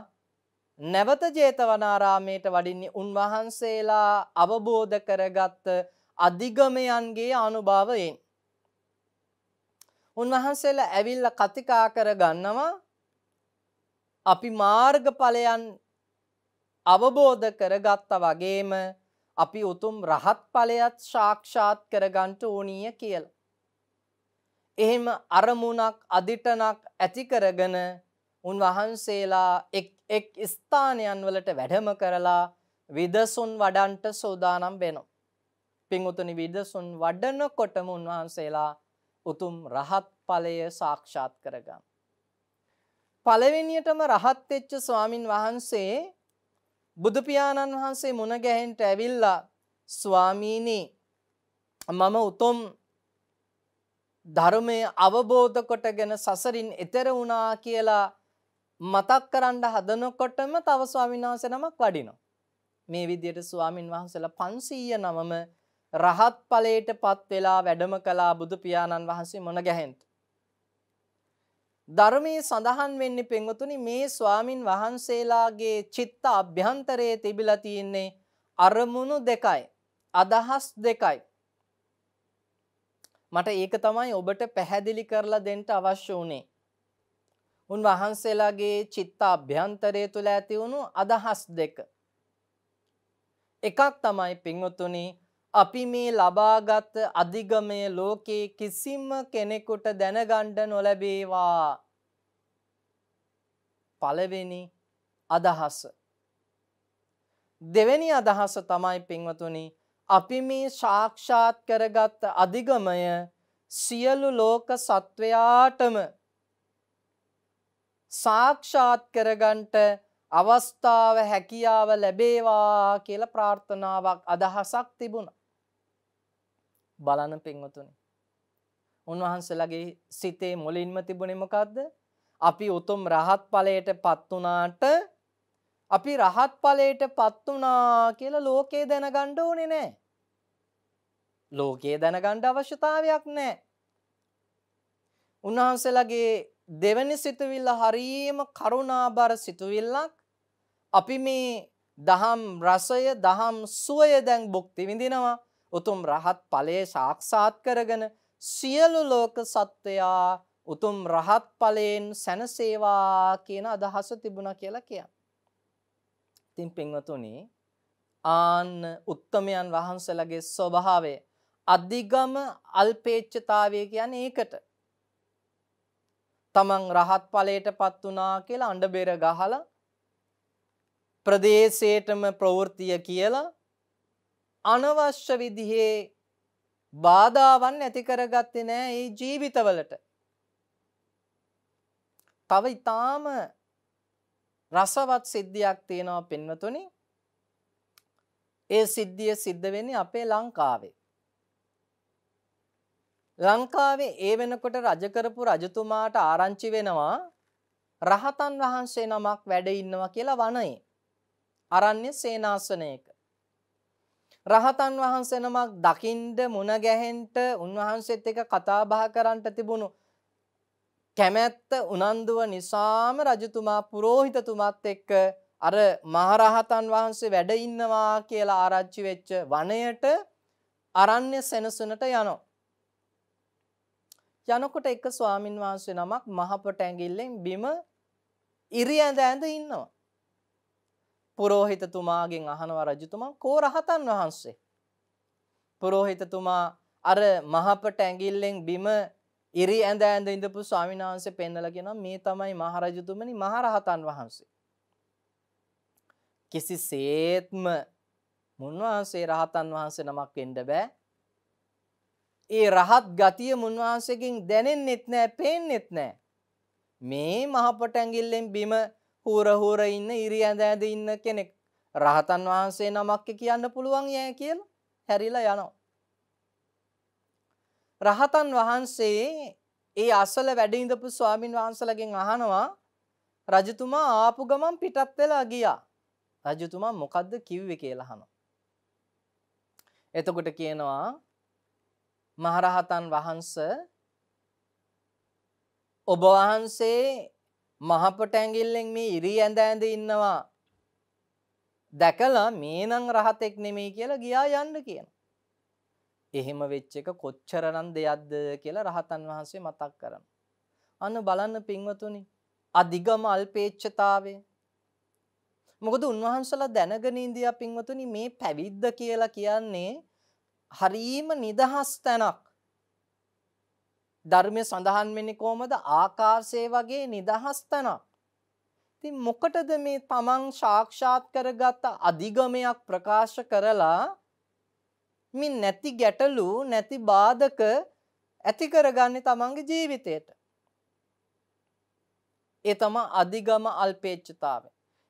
නැවත ජේතවනාරාමයට වඩින්නේ උන්වහන්සේලා අවබෝධ කරගත් අධිගමයන්ගේ අනුභවයෙන්. උන්වහන්සේලා ඇවිල්ලා කතිකා කර ගන්නවා අපි මාර්ගඵලයන් අවබෝධ කරගත්තා වගේම අපි උතුම් රහත් ඵලයත් සාක්ෂාත් කරගන්න ඕනීය කියලා. එහෙම අරමුණක් අදිටනක් ඇති කරගෙන උන්වහන්සේලා එක් එක් ස්ථානයන් වලට වැඩම කරලා විදසුන් වඩන්ට සෝදානම් වෙනවා. පින්වතුනි විදසුන් වඩනකොටම උන්වහන්සේලා උතුම් රහත් ඵලය සාක්ෂාත් කරගන්න. පළවෙනියටම රහත් වෙච්ච ස්වාමින් වහන්සේ බුදු පියාණන් වහන්සේ මුණ ගැහෙන්න ඇවිල්ලා ස්වාමීනි මම උතුම් ධර්මය අවබෝධ කොටගෙන සසරින් එතෙර වුණා කියලා මතක් කරන්න හදනකොටම තව ස්වාමීන් වහන්සේ නමක් වඩිනවා. මේ විදිහට ස්වාමින් වහන්සේලා 500 නමම රහත් ඵලයට පත් වෙලා වැඩම කළා බුදු පියාණන් වහන්සේ මොන ගැහෙන්ට. ධර්මයේ සඳහන් වෙන්නේ පෙන්වතුනි මේ ස්වාමින් වහන්සේලාගේ චිත්ත අභ්‍යන්තරයේ තිබිලා තියෙන්නේ අරමුණු දෙකයි අදහස් දෙකයි. මට ඒක තමයි ඔබට පැහැදිලි කරලා දෙන්න අවශ්‍ය වුණේ. උන්වහන්සේලාගේ චිත්ත අභ්‍යන්තරය තුළ ඇති වුණු අදහස් දෙක. එකක් තමයි පින්වතුනි අපි මේ ලබාගත් අධිගමය ලෝකේ කිසිම කෙනෙකුට දැනගන්න නොලැබේවා. පළවෙනි අදහස. දෙවෙනි අදහස තමයි පින්වතුනි අපි මේ සාක්ෂාත් කරගත් අධිගමය සියලු ලෝක සත්වයාටම සාක්ෂාත් කරගන්ට අවස්ථාව හැකියාව ලැබේවා කියලා ප්‍රාර්ථනාවක් අදහසක් තිබුණා. බලන්න පින්වතුනි. උන්වහන්සේලාගේ සිතේ මුලින්ම තිබුණේ මොකද්ද? අපි උතුම් රහත් ඵලයට පත් වුණාට අපි රහත් ඵලයට පත් වුණා කියලා ලෝකේ දැනගන්න ඕනේ නැහැ. ලෝකේ දැනගන්න අවශ්‍යතාවයක් නැහැ. උන්වහන්සේලාගේ දෙවැනි සිතුවිල්ල හරීම කරුණාබර සිතුවිල්ලක්. අපි මේ දහම් රසය දහම් සුවය දැන් භුක්ති විඳිනවා. උතුම් රහත් ඵලයේ සාක්ෂාත් කරගෙන සියලු ලෝක සත්වයා උතුම් රහත් ඵලයෙන් සැනසේවා කියන අදහස තිබුණා කියලා කියනවා. ඉතින් පින්වතුනි ආන්න උත්තමයන් වහන්සේලාගේ ස්වභාවය අධිගම අල්පේච්ඡතාවය කියන්නේ ඒකට. තමන් රහත් ඵලයටපත් වුණා කියලා අඬ බෙර ගහලා ප්‍රදේශයටම ප්‍රවෘත්තිය කියලා අනවශ්‍ය විදිහේ බාධාවන් ඇති කරගත්තේ නෑ ඒ ජීවිතවලට. තව ඊටාම රසවත් සිද්ධියක් තියෙනවා පින්වතුනි. ඒ සිද්ධිය සිද්ධ වෙන්නේ අපේ ලංකාවේ. ලංකාවේ ඒ වෙනකොට රජ කරපු රජතුමාට ආරංචි වෙනවා රහතන් වහන්සේ නමක් වැඩ ඉන්නවා කියලා වනයේ. අරණ්‍ය සේනාසනයක. රහතන් වහන්සේ නමක් දකින්ද මුණ ගැහෙන්න උන්වහන්සේත් එක්ක කතා බහ කරන්න තිබුණු කැමැත්ත උනන්දුව නිසාම රජතුමා පුරෝහිතතුමත් එක්ක අර මහරහතන් වහන්සේ වැඩ ඉන්නවා කියලා ආරංචි වෙච්ච වනයට අරණ්‍ය සෙනසුනට යනවා. යනකොට එක ස්වාමින් වහන්සේ නමක් මහපට ඇඟිල්ලෙන් බිම ඉරි ඇඳ ඇඳ ඉන්නවා. පුරෝහිතතුමාගෙන් අහනවා රජතුමා කෝ රහතන් වහන්සේ. පුරෝහිතතුමා අර මහපට ඇඟිල්ලෙන් බිම ඉරි ඇඳ ඇඳ ඉඳපු ස්වාමීන් වහන්සේ පෙන්නලා කියනවා මේ තමයි මහරජතුමනි මහරහතන් වහන්සේ. කිසිසේත්ම මුන්වහන්සේ රහතන් වහන්සේ නමක් වෙන්න බෑ. ඒ රහත් ගතිය මුන්වහන්සේගෙන් දැනෙන්නෙත් නෑ, පේන්නෙත් නෑ. මේ මහපට ඇඟිල්ලෙන් බිම හූර හූර ඉන්න ඉරි ඇඳ ඇඳ ඉන්න කෙනෙක් රහතන් වහන්සේ නමක් කියන්න පුළුවන් යෑ කියලා හැරිලා යනවා. රහතන් වහන්සේ ඒ අසල වැඩ ඉඳපු ස්වාමින් වහන්සේලාගෙන් අහනවා රජතුමා ආපු ගමන් පිටත් වෙලා ගියා. රජතුමා මොකද්ද කිව්වේ කියලා අහනවා. එතකොට කියනවා මහරහතන් වහන්සේ ඔබ වහන්සේ මහපට ඇඟිල්ලෙන් මේ ඉරි ඇඳ ඇඳ ඉන්නවා දැකලා මේ නම් රහතෙක් නෙමෙයි කියලා ගියා යන්න කියනවා. එහෙම වෙච්ච එක කොච්චරනම් දෙයක්ද කියලා රහතන් වහන්සේ මතක් කරනවා. අන්න බලන්න පින්වතුනි අධිගම අල්පේච්ඡතාවය. මොකද උන්වහන්සලා දැනගෙන ඉඳියා පින්වතුනි මේ පැවිද්ද කියලා කියන්නේ හරීම නිදහස් තැනක්. ධර්මයේ සඳහන් වෙන්නේ කොහමද? ආකාශයේ වගේ නිදහස් තැනක්. ඉතින් මොකටද මේ තමන් සාක්ෂාත් කරගත් අධිගමයක් ප්‍රකාශ කරලා මේ නැති ගැටලු නැති බාධක ඇති කරගන්නේ තමන්ගේ ජීවිතයට. ඒ තමයි අධිගම අල්පේච්ඡතාවය.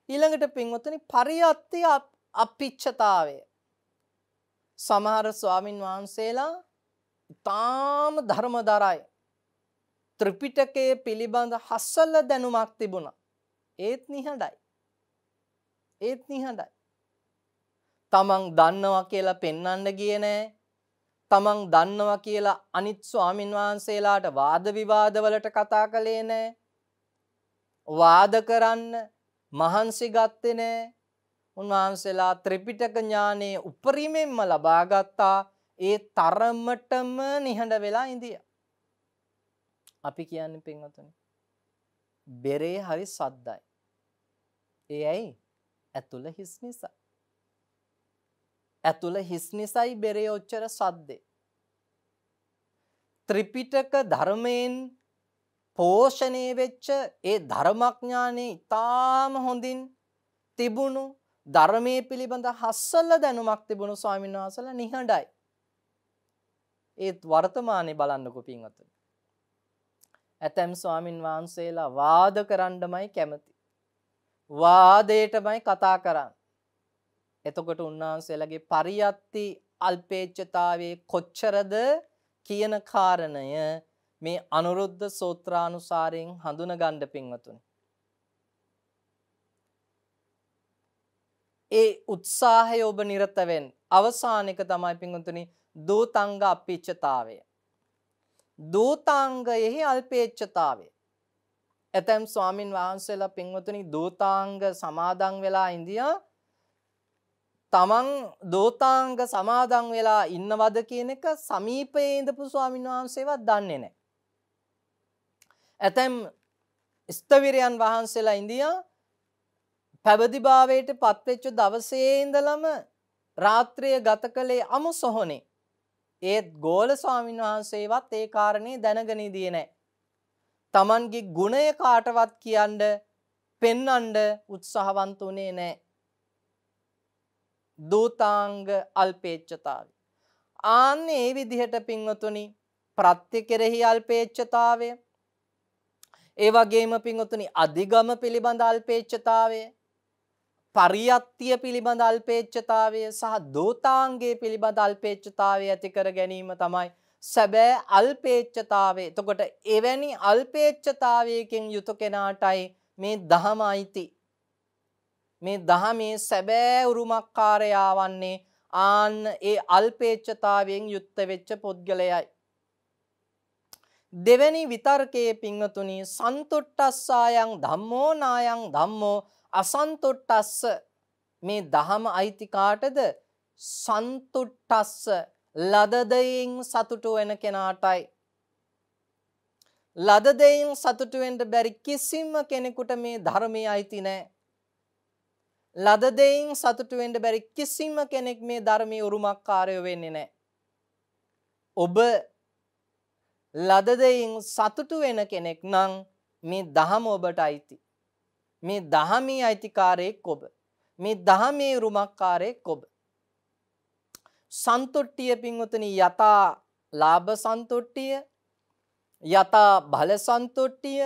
ඊළඟට පින්වතුනි පරියත්ති අපිච්ඡතාවය. සමහර ස්වාමින් වහන්සේලා ඊටාම ධර්මදරයි. ත්‍රිපිටකයේ පිළිබඳ හස්සල දැනුමක් තිබුණා. ඒත් නිහඬයි. ඒත් නිහඬයි. තමන් දන්නවා කියලා පෙන්වන්න ගියේ නෑ. තමන් දන්නවා කියලා අනිත් ස්වාමින් වහන්සේලාට වාද විවාද වලට කතා කළේ නෑ. වාද කරන්න මහන්සි ගත්තේ නෑ. උන්වහන්සේලා ත්‍රිපිටක ඥානයේ උපරිමයෙන්ම ලබා ගත්තා. ඒ තරමටම නිහඬ වෙලා ඉඳියා. අපි කියන්නේ පින්වතුනි. බෙරේ හරි සද්දයි. ඒ ඇයි? ඇතුළ හිස් නිසා. ඇතුළ හිස් නිසයි බෙරේ ඔච්චර සද්දේ. ත්‍රිපිටක ධර්මයෙන් පෝෂණය වෙච්ච ඒ ධර්මඥානේ ඊටාම හොඳින් තිබුණු ධර්මයේ පිළිබඳ හස්සල දැනුමක් තිබුණු ස්වාමීන් වහන්සේලා නිහඬයි. ඒත් වර්තමානයේ බලන්නකො පින්වතුනි. ඇතැම් ස්වාමින් වහන්සේලා වාද කරන්නමයි කැමති. වාදයටමයි කතා කරන්න. එතකොට උන්වහන්සේලාගේ පරියත්ති අල්පේච්ඡතාවයේ කොච්චරද කියන කාරණය මේ අනුරුද්ධ සූත්‍රානුසාරයෙන් හඳුනගන්න පින්වතුනි. ඒ උත්සාහය ඔබ නිරත වෙන්න. අවසානික තමයි පින්වතුනි දූතංග අපිච්ඡතාවය. දූතාංගයෙහි අල්පේච්ඡතාවය. ඇතැම් ස්වාමින් වහන්සේලා පින්වතුනි දූතාංග සමාදන් වෙලා ඉඳියා තමන් දෝතාංග සමාදන් වෙලා ඉන්නවද කියන එක සමීපයේ ඉඳපු ස්වාමීන් වහන්සේවත් දන්නේ නැහැ. ඇතැම් ස්තවිරයන් වහන්සේලා ඉන්දියා පැවිදිභාවයට පත්වෙච්ච දවසේ ඉඳලම රාත්‍රිය ගත කළේ අමු සොහොනේ. ඒත් ගෝල ස්වාමීන් වහන්සේවත් ඒ කාරණේ දැනගෙන ඉදියේ නැහැ. Tamanගේ ගුණය කාටවත් කියන්න පෙන්වන්න උත්සාහවන්ත උනේ නැහැ. දූතාංග අල්පේච්ඡතාවය. ආන්නේ ඒ විදිහට පින්වතුනි ප්‍රත්‍ය කෙරෙහි අල්පේච්ඡතාවය ඒ වගේම පින්වතුනි අධිගම පිළිබඳ අල්පේච්ඡතාවය පරියත්තිය පිළිබඳ අල්පේච්ඡතාවය සහ දෝතාංගයේ පිළිබඳ අල්පේච්ඡතාවය ඇති කර ගැනීම තමයි සැබෑ අල්පේච්ඡතාවය. එතකොට එවැනි අල්පේච්ඡතාවයකින් යුතු කෙනාටයි මේ දහම අයිති. මේ දහමේ සැබෑ උරුමක්කාරයා වන්නේ ආන්න ඒ අල්පේච්ඡතාවයෙන් යුක්ත වෙච්ච පුද්ගලයයි. දෙවැනි විතර්කයේ පිංහතුනි සන්තුට්ටස්සායන් ධම්මෝ නායන් ධම්මෝ අසන්තුට්ටස්ස මේ දහම අයිතිකාටද සන්තුට්ටස්ස ලදදයින් සතුටු වෙන කෙනාටයි. ලදදයින් සතුටුවෙන්ට බැරි කිසිම කෙනෙකුට මේ ධර්මය අයිති නෑ. ලද දෙයින් සතුටු වෙන්න බැරි කිසිම කෙනෙක් මේ ධර්මයේ උරුමකාරයෝ වෙන්නේ නැහැ. ඔබ ලද දෙයින් සතුටු වෙන කෙනෙක් නම් මේ දහම ඔබට අයිති. මේ දහමේ අයිතිකාරයෙක් ඔබ. මේ දහමේ උරුමකාරයෙක් ඔබ. සන්තුට්ටිය පින්වතුනි යතා ලාභ සන්තුට්ටිය යතා බල සන්තුට්ටිය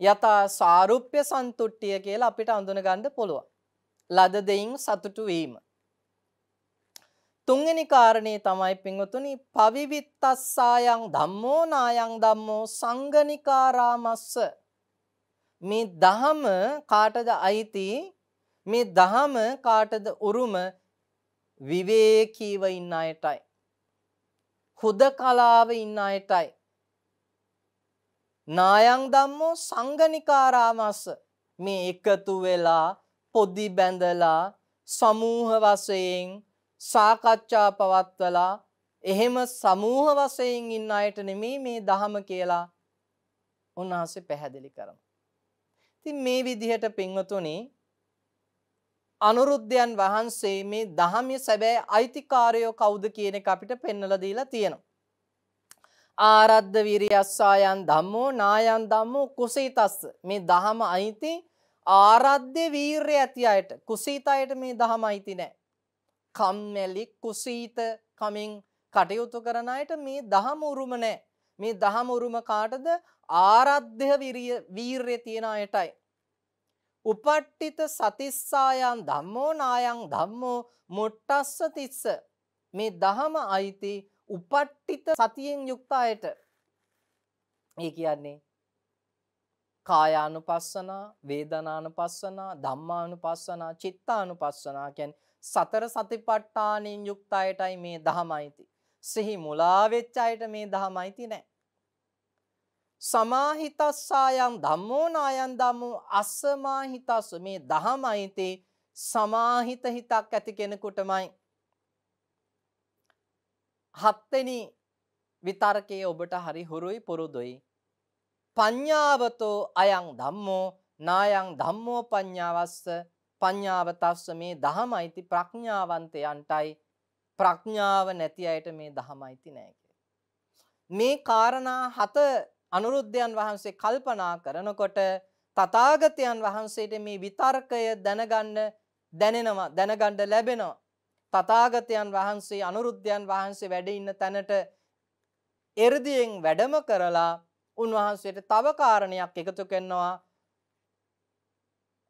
යතා සාරුප්‍ය සන්තුට්ටිය කියලා අපිට අඳුන ගන්න පුළුවන්. ලද දෙයින් සතුටු වීම. තුන්වෙනි කාරණේ තමයි පින්වතුනි පවිවිත්තස්සායන් ධම්මෝ නායන් ධම්මෝ සංගනිකාරාමස්ස මේ දහම කාටද අයිති? මේ දහම කාටද උරුම? විවේකීව ඉන්න අයටයි. හුදකලාව ඉන්න අයටයි. නායන් ධම්මෝ සංගනිකාරාමස්ස මේ එකතු වෙලා පොදි බැඳලා සමූහ වශයෙන් සාකච්ඡා පවත්වලා එහෙම සමූහ වශයෙන් ඉන්න අයට නෙමෙයි මේ දහම කියලා උන්වහන්සේ පැහැදිලි කරනවා. ඉතින් මේ විදිහට පින්වතුනි අනුරුද්ධයන් වහන්සේ මේ දහමේ සැබෑ අයිතිකාරයෝ කවුද කියන එක අපිට පෙන්වලා දීලා තියෙනවා. ආරද්ධ විරියස්සායන් ධම්මෝ නායන් ධම්මෝ කුසීතස්ස මේ දහම අයිති ආරාධ්‍ය වීරය ඇති අයට කුසීත අයට මේ දහම අයිති නෑ. කම්මැලි කුසීත කමින් කටයුතු කරන අයට මේ දහම උරුම නෑ. මේ දහම උරුම කාටද ආරාධ්‍ය වීරය තියෙන අයටයි. උපට්ටිත සතිස්සායන් ධම්මෝ නායන් ධම්මෝ මොට්ටස්ස තිස්ස මේ දහම අයිති උපට්ටිත සතියෙන් යුක්ත අයට ඒ කියන්නේ කායානුපස්සනා වේදනානුපස්සනා ධම්මානුපස්සනා චිත්තානුපස්සනා කියන්නේ සතර සතිපට්ඨානෙන් යුක්ත අයටයි මේ දහමයිති. සිහි මුලා වෙච්ච අයට මේ දහමයිති නෑ. සමාහිතස්සායන් ධම්මෝ නායන් ධම්මෝ අස්සමාහිතස්ස මේ දහමයිති සමාහිත හිතක් ඇති කෙනෙකුටමයි. හත්වෙනි විතර්කයේ ඔබට හරි හුරුයි පුරුදුයි. පඤ්ඤාවතෝ අයං ධම්මෝ නායං ධම්මෝ පඤ්ඤාවස්ස පඤ්ඤාවතස්ස මේ දහමයිති ප්‍රඥාවන්තයන්ටයි. ප්‍රඥාව නැති අයට මේ දහමයිති නෑ මේ කාරණා හත අනුරුද්ධයන් වහන්සේ කල්පනා කරනකොට තථාගතයන් වහන්සේට මේ විතර්කය දැනගන්න දැනෙනවා දැනගන්න ලැබෙනවා. තථාගතයන් වහන්සේ අනුරුද්ධයන් වහන්සේ වැඩ ඉන්න තැනට එ르දියෙන් වැඩම කරලා උන්වහන්සේට තව කාරණයක් එකතු කරනවා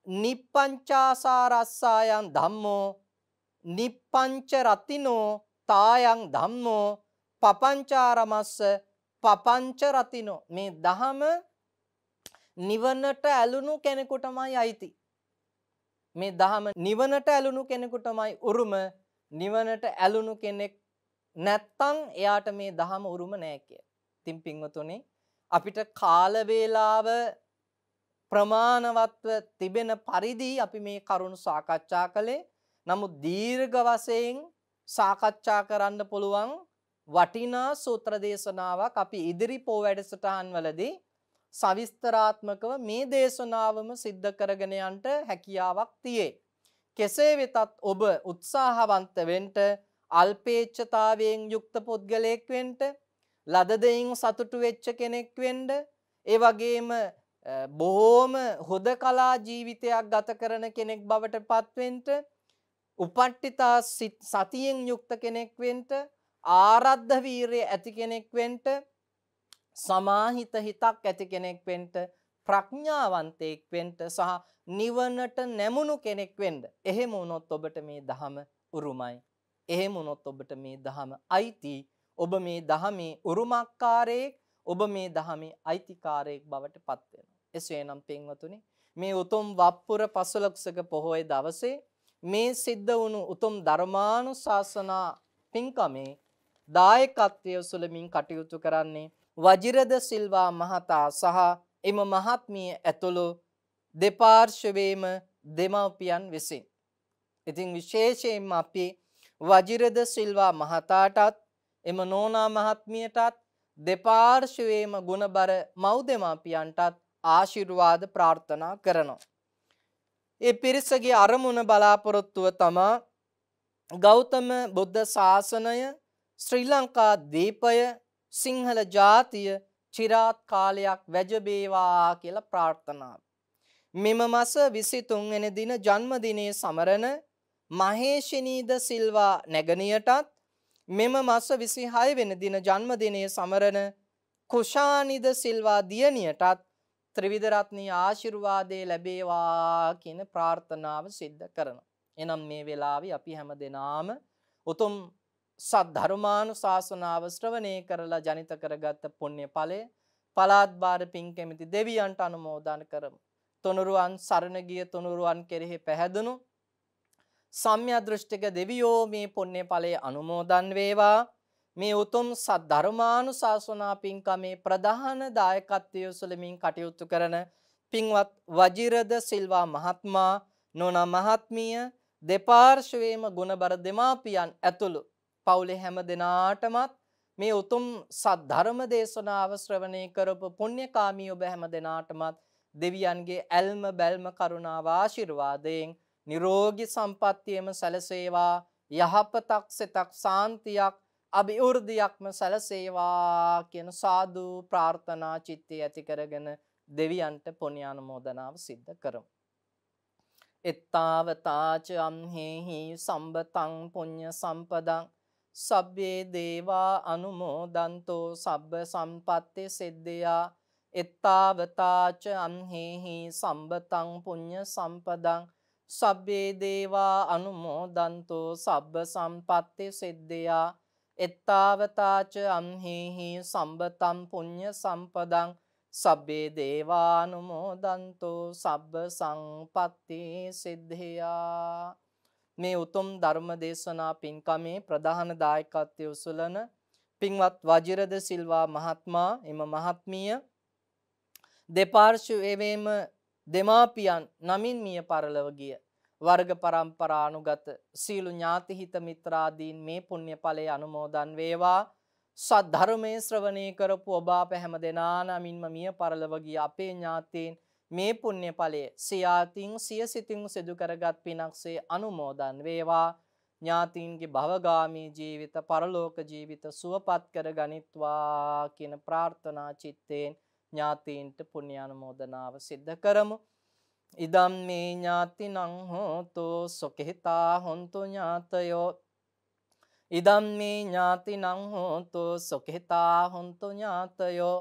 නිප්පංචාසාරස්සායන් ධම්මෝ නිප්පංච රතිනෝ තායන් ධම්මෝ පපංචාරමස්ස පපංච රතිනෝ මේ දහම නිවනට ඇලුණු කෙනෙකුටමයි අයිති මේ දහම නිවනට ඇලුණු කෙනෙකුටමයි උරුම නිවනට ඇලුණු කෙනෙක් නැත්තම් එයාට මේ දහම උරුම නෑ කිය. ඉතින් පින්වතුනි අපිට කාල වේලාව ප්‍රමාණවත්ව තිබෙන පරිදි අපි මේ කරුණු සාකච්ඡා කළේ. නමුත් දීර්ඝ වශයෙන් සාකච්ඡා කරන්න පුළුවන් වටිනා සූත්‍ර දේශනාවක් අපි ඉදිරි පෝ වැඩසටහන් වලදී සවිස්තරාත්මකව මේ දේශනාවම සිද්ධ කරගෙන යන්නට හැකියාවක් තියේ. කෙසේ වෙතත් ඔබ උත්සාහවන්ත වෙන්න අල්පේච්ඡතාවයෙන් යුක්ත පුද්ගලයෙක් වෙන්න ලද දෙයින් සතුටු වෙච්ච කෙනෙක් වෙන්න ඒ වගේම බොහෝම හොදකලා ජීවිතයක් ගත කරන කෙනෙක් බවට පත්වෙන්න උපට්ඨිතා සතියෙන් යුක්ත කෙනෙක් වෙන්න ආරද්ධ වීරිය ඇති කෙනෙක් වෙන්න සමාහිත හිතක් ඇති කෙනෙක් වෙන්න ප්‍රඥාවන්තයෙක් වෙන්න සහ නිවනට නැමුණු කෙනෙක් වෙන්න. එහෙම වුණොත් ඔබට මේ ධහම උරුමයි. එහෙම වුණොත් ඔබට මේ ධහම අයිති. ඔබ මේ ධහමේ උරුමකාරයෙක් ඔබ මේ ධහමේ අයිතිකාරයෙක් බවට පත් වෙනවා. එසේනම් පින්වතුනි මේ උතුම් වප්පුර පසළොස්වක පොහොය දවසේ මේ සිද්ධ වුණු උතුම් ධර්මානුශාසනා පින්කමේ දායකත්වය සුලමින් කටයුතු කරන්නේ වජිරද සිල්වා මහතා සහ එම මහත්මිය ඇතුළු දෙපාර්ශවයේම දෙමව්පියන් විසින්. ඉතින් විශේෂයෙන්ම අපි වජිරද සිල්වා මහතාටත් එම නෝනා මහත්මියටත් දෙපාර්ශවයේම ගුණබර මව් දෙමාපියන්ටත් ආශිර්වාද ප්‍රාර්ථනා කරනවා. ඒ පිරිසගේ අරමුණ බලාපොරොත්තුව තමා ගෞතම බුද්ධ ශාසනය ශ්‍රී ලංකා දීපය සිංහල ජාතිය චිරාත් කාලයක් වැජබේවා කියලා ප්‍රාර්ථනාව. මෙම මස 23 වෙනි දින ජන්මදිනයේ සමරන මහේෂිනීද සිල්වා නැගණියටත් මෙම මස 26 වෙනි දින ජන්මදිනයේ සමරන කුෂානිද සිල්වා දියණියටත් ත්‍රිවිධ රත්නී ආශිර්වාදේ ලැබේවා කියන ප්‍රාර්ථනාව සිද්ධ කරනවා. එනම් මේ වෙලාවේ අපි හැම දෙනාම උතුම් සත් ධර්මානුශාසනාව ශ්‍රවණය කරලා ජනිත කරගත්ත පුණ්‍ය ඵලය පලාත් බාර පින් කැමති දෙවියන්ට අනුමෝදන් කරමු. තුනුරුවන් සරණ ගිය තුනුරුවන් කෙරෙහි පැහැදුණු සම්‍යක් දෘෂ්ටික දෙවියෝ මේ පුණ්‍ය ඵලය අනුමෝදන් වේවා. මේ උතුම් සද්ධර්මානුශාසනා පින්කමේ ප්‍රධාන දායකත්වය සුලමින් කටයුතු කරන පින්වත් වජිරද සිල්වා මහත්මයා නොනා මහත්මිය දෙපාර්ශවයේම ගුණබර දෙමාපියන් ඇතුළු පවුලේ හැම දෙනාටමත් මේ උතුම් සද්ධර්ම දේශනාව ශ්‍රවණය කරපු පුණ්‍යකාමී ඔබ හැම දෙනාටමත් දෙවියන්ගේ ඇල්ම බැල්ම කරුණාව ආශිර්වාදයෙන් නිරෝගී සම්පන්නියම සැලසේවා යහපතක් සිතක් සාන්තියක් අභිවෘද්ධියක්ම සැලසේවා කියන සාදු ප්‍රාර්ථනා චිත්තය ඇති කරගෙන දෙවියන්ට පුණ්‍යානුමෝදනාව සිද්ධ කරමු. එත්තාවතාච අම්හෙහි සම්බතං පුඤ්ඤ සම්පදං සබ්බේ දේවා අනුමෝදන්තෝ සබ්බ සම්පත්ති සිද්ධියා එත්තාවතාච අම්හෙහි සම්බතං පුඤ්ඤ සම්පදං සබ්බේ දේවා අනුමෝදන්තෝ සබ්බ සම්පත්ති සිද්ධියා එත්තාවතාච අම්හෙහි සම්බතම් පුඤ්ඤ සම්පදං සබ්බේ දේවානුමෝදන්තෝ සබ්බ සංපත්ති සිද්ධියා මේ උතුම් ධර්ම දේශනා පින්කමේ ප්‍රධාන දායකත්වය උසුලන පින්වත් වජිරද සිල්වා මහත්මයා එම මහත්මිය දෙපාර්ශ්වයේම දෙමාපියන් නමින් මිය පරලව ගිය වර්ග પરම්පරානුගත සීලු ඥාතිහිත මිත්‍රාදීන් මේ පුණ්‍ය ඵලයේ අනුමෝදන් වේවා. සත් ධර්මයේ ශ්‍රවණය කරපු ඔබ අප හැම දෙනා නමින්ම මිය පරලව ගිය අපේ ඥාතීන් මේ පුණ්‍ය ඵලයේ සියාතින් සිය සිතින් සිදු කරගත් පිනක්සේ අනුමෝදන් වේවා. ඥාතීන්ගේ භවගාමී ජීවිත පරලෝක ජීවිත සුවපත් කර ගනිත්වා කියන ප්‍රාර්ථනා චිත්තයෙන් ඥාතීන්ට පුණ්‍යානුමෝදනාව සිද්ධ කරමු. ඉදම් මේ ඥාතිනං හෝතෝ සොකෙහිතා හොන්තු ඥාතයෝ. ඉදම් මේ ඥාතිනං හෝතෝ සොකෙහිතා හොන්තු ඥාතයෝ.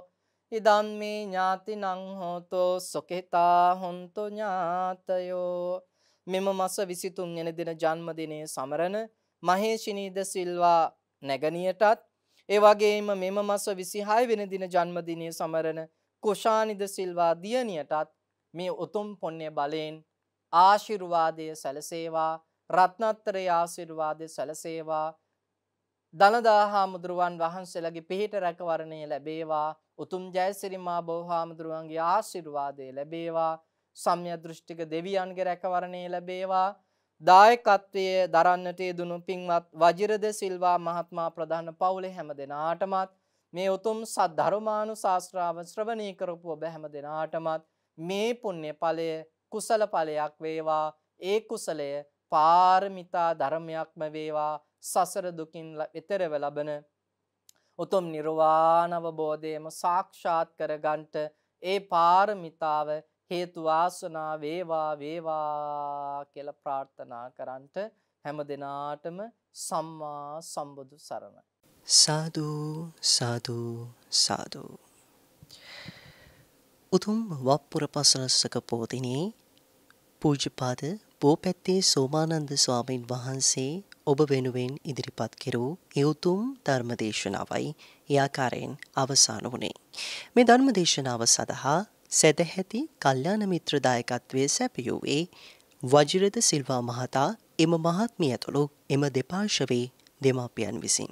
ඉදම් මේ ඥාතිනං හෝතෝ සොකෙහිතා හොන්තු ඥාතයෝ. මෙම මස 23 වෙනි දින ජන්මදිනයේ සමරන මහේෂිනීද සිල්වා නැගණියටත් ඒ වගේම මෙම මස 26 වෙනි දින ජන්මදිනයේ සමරන කුෂානිද සිල්වා දියණියටත් මේ උතුම් පුණ්‍ය බලයෙන් ආශිර්වාදය සැලසේවා රත්නත්‍රයේ ආශිර්වාදය සැලසේවා දනදාහා මුදුරුවන් වහන්සේලාගේ පිහිට රැකවරණය ලැබේවා. උතුම් ජයසිරිමා බෝහාමුදුරුවන්ගේ ආශිර්වාදය ලැබේවා. සම්‍ය දෘෂ්ටික දෙවියන්ගේ රැකවරණය ලැබේවා. දායකත්වයේ දරන්නට යෙදුණු පින්වත් වජිරද සිල්වා මහත්මා ප්‍රධාන පවුලේ හැම දෙනාටමත් මේ උතුම් සද්ධර්මානු ශාස්ත්‍රාව ශ්‍රවණය කරපු ඔබ හැම දෙනාටමත් මේ පුණ්‍ය ඵලය කුසල ඵලයක් වේවා. ඒ කුසලය පාරමිතා ධර්මයක්ම වේවා. සසර දුකින් එතරව ලබන උතුම් නිර්වාණ අවබෝධයම සාක්ෂාත් කරගන්නට ඒ පාරමිතාව හේතු වාසනා වේවා වේවා කියලා ප්‍රාර්ථනා කරන්ට හැම දිනාටම සම්මා සම්බුදු සරණයි සාදු සාදු සාදු. උතුම් වප්පුර පසලස්සක පෝතිනේ පූජපාද බෝපැත්තේ සෝමානන්ද ස්වාමීන් වහන්සේ ඔබ වෙනුවෙන් ඉදිරිපත් කෙරූ එවුතුම් ධර්මදේශනාවයි එයාකාරයෙන් අවසාන වුණේ. මේ ධර්මදේශනාව සඳහා සැදැහැති කල්්‍යාන මිත්‍රදායකත්වය සැපයූවේ වජිරද සිල්වා මහතා එම මහත්මිය ඇතුළු එම දෙපාර්ශවේ දෙමාපියන් විසින්.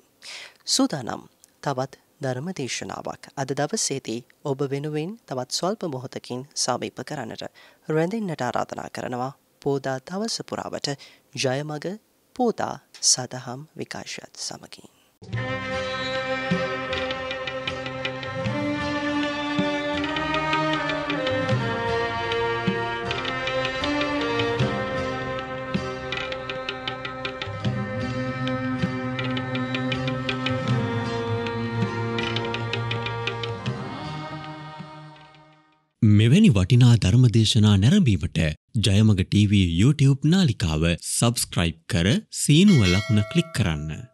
සූදානම් තවත් ධර්ම දේශනාවක් අද දවසේදී ඔබ වෙනුවෙන් තවත් ස්වල්ප මොහොතකින් සමීප කරන්නට රැඳෙන්නට ආරාධනා කරනවා පෝදා දවස පුරාවට ජයමග පෝදා සදහම් විකාශයත් සමගින්. මෙවැනි වටිනා ධර්මදේශනා නැරඹීමට ජයමග TV YouTube නාලිකාව සබස්ක්‍රයිබ් කර සීනුව ලකුණ ක්ලික් කරන්න.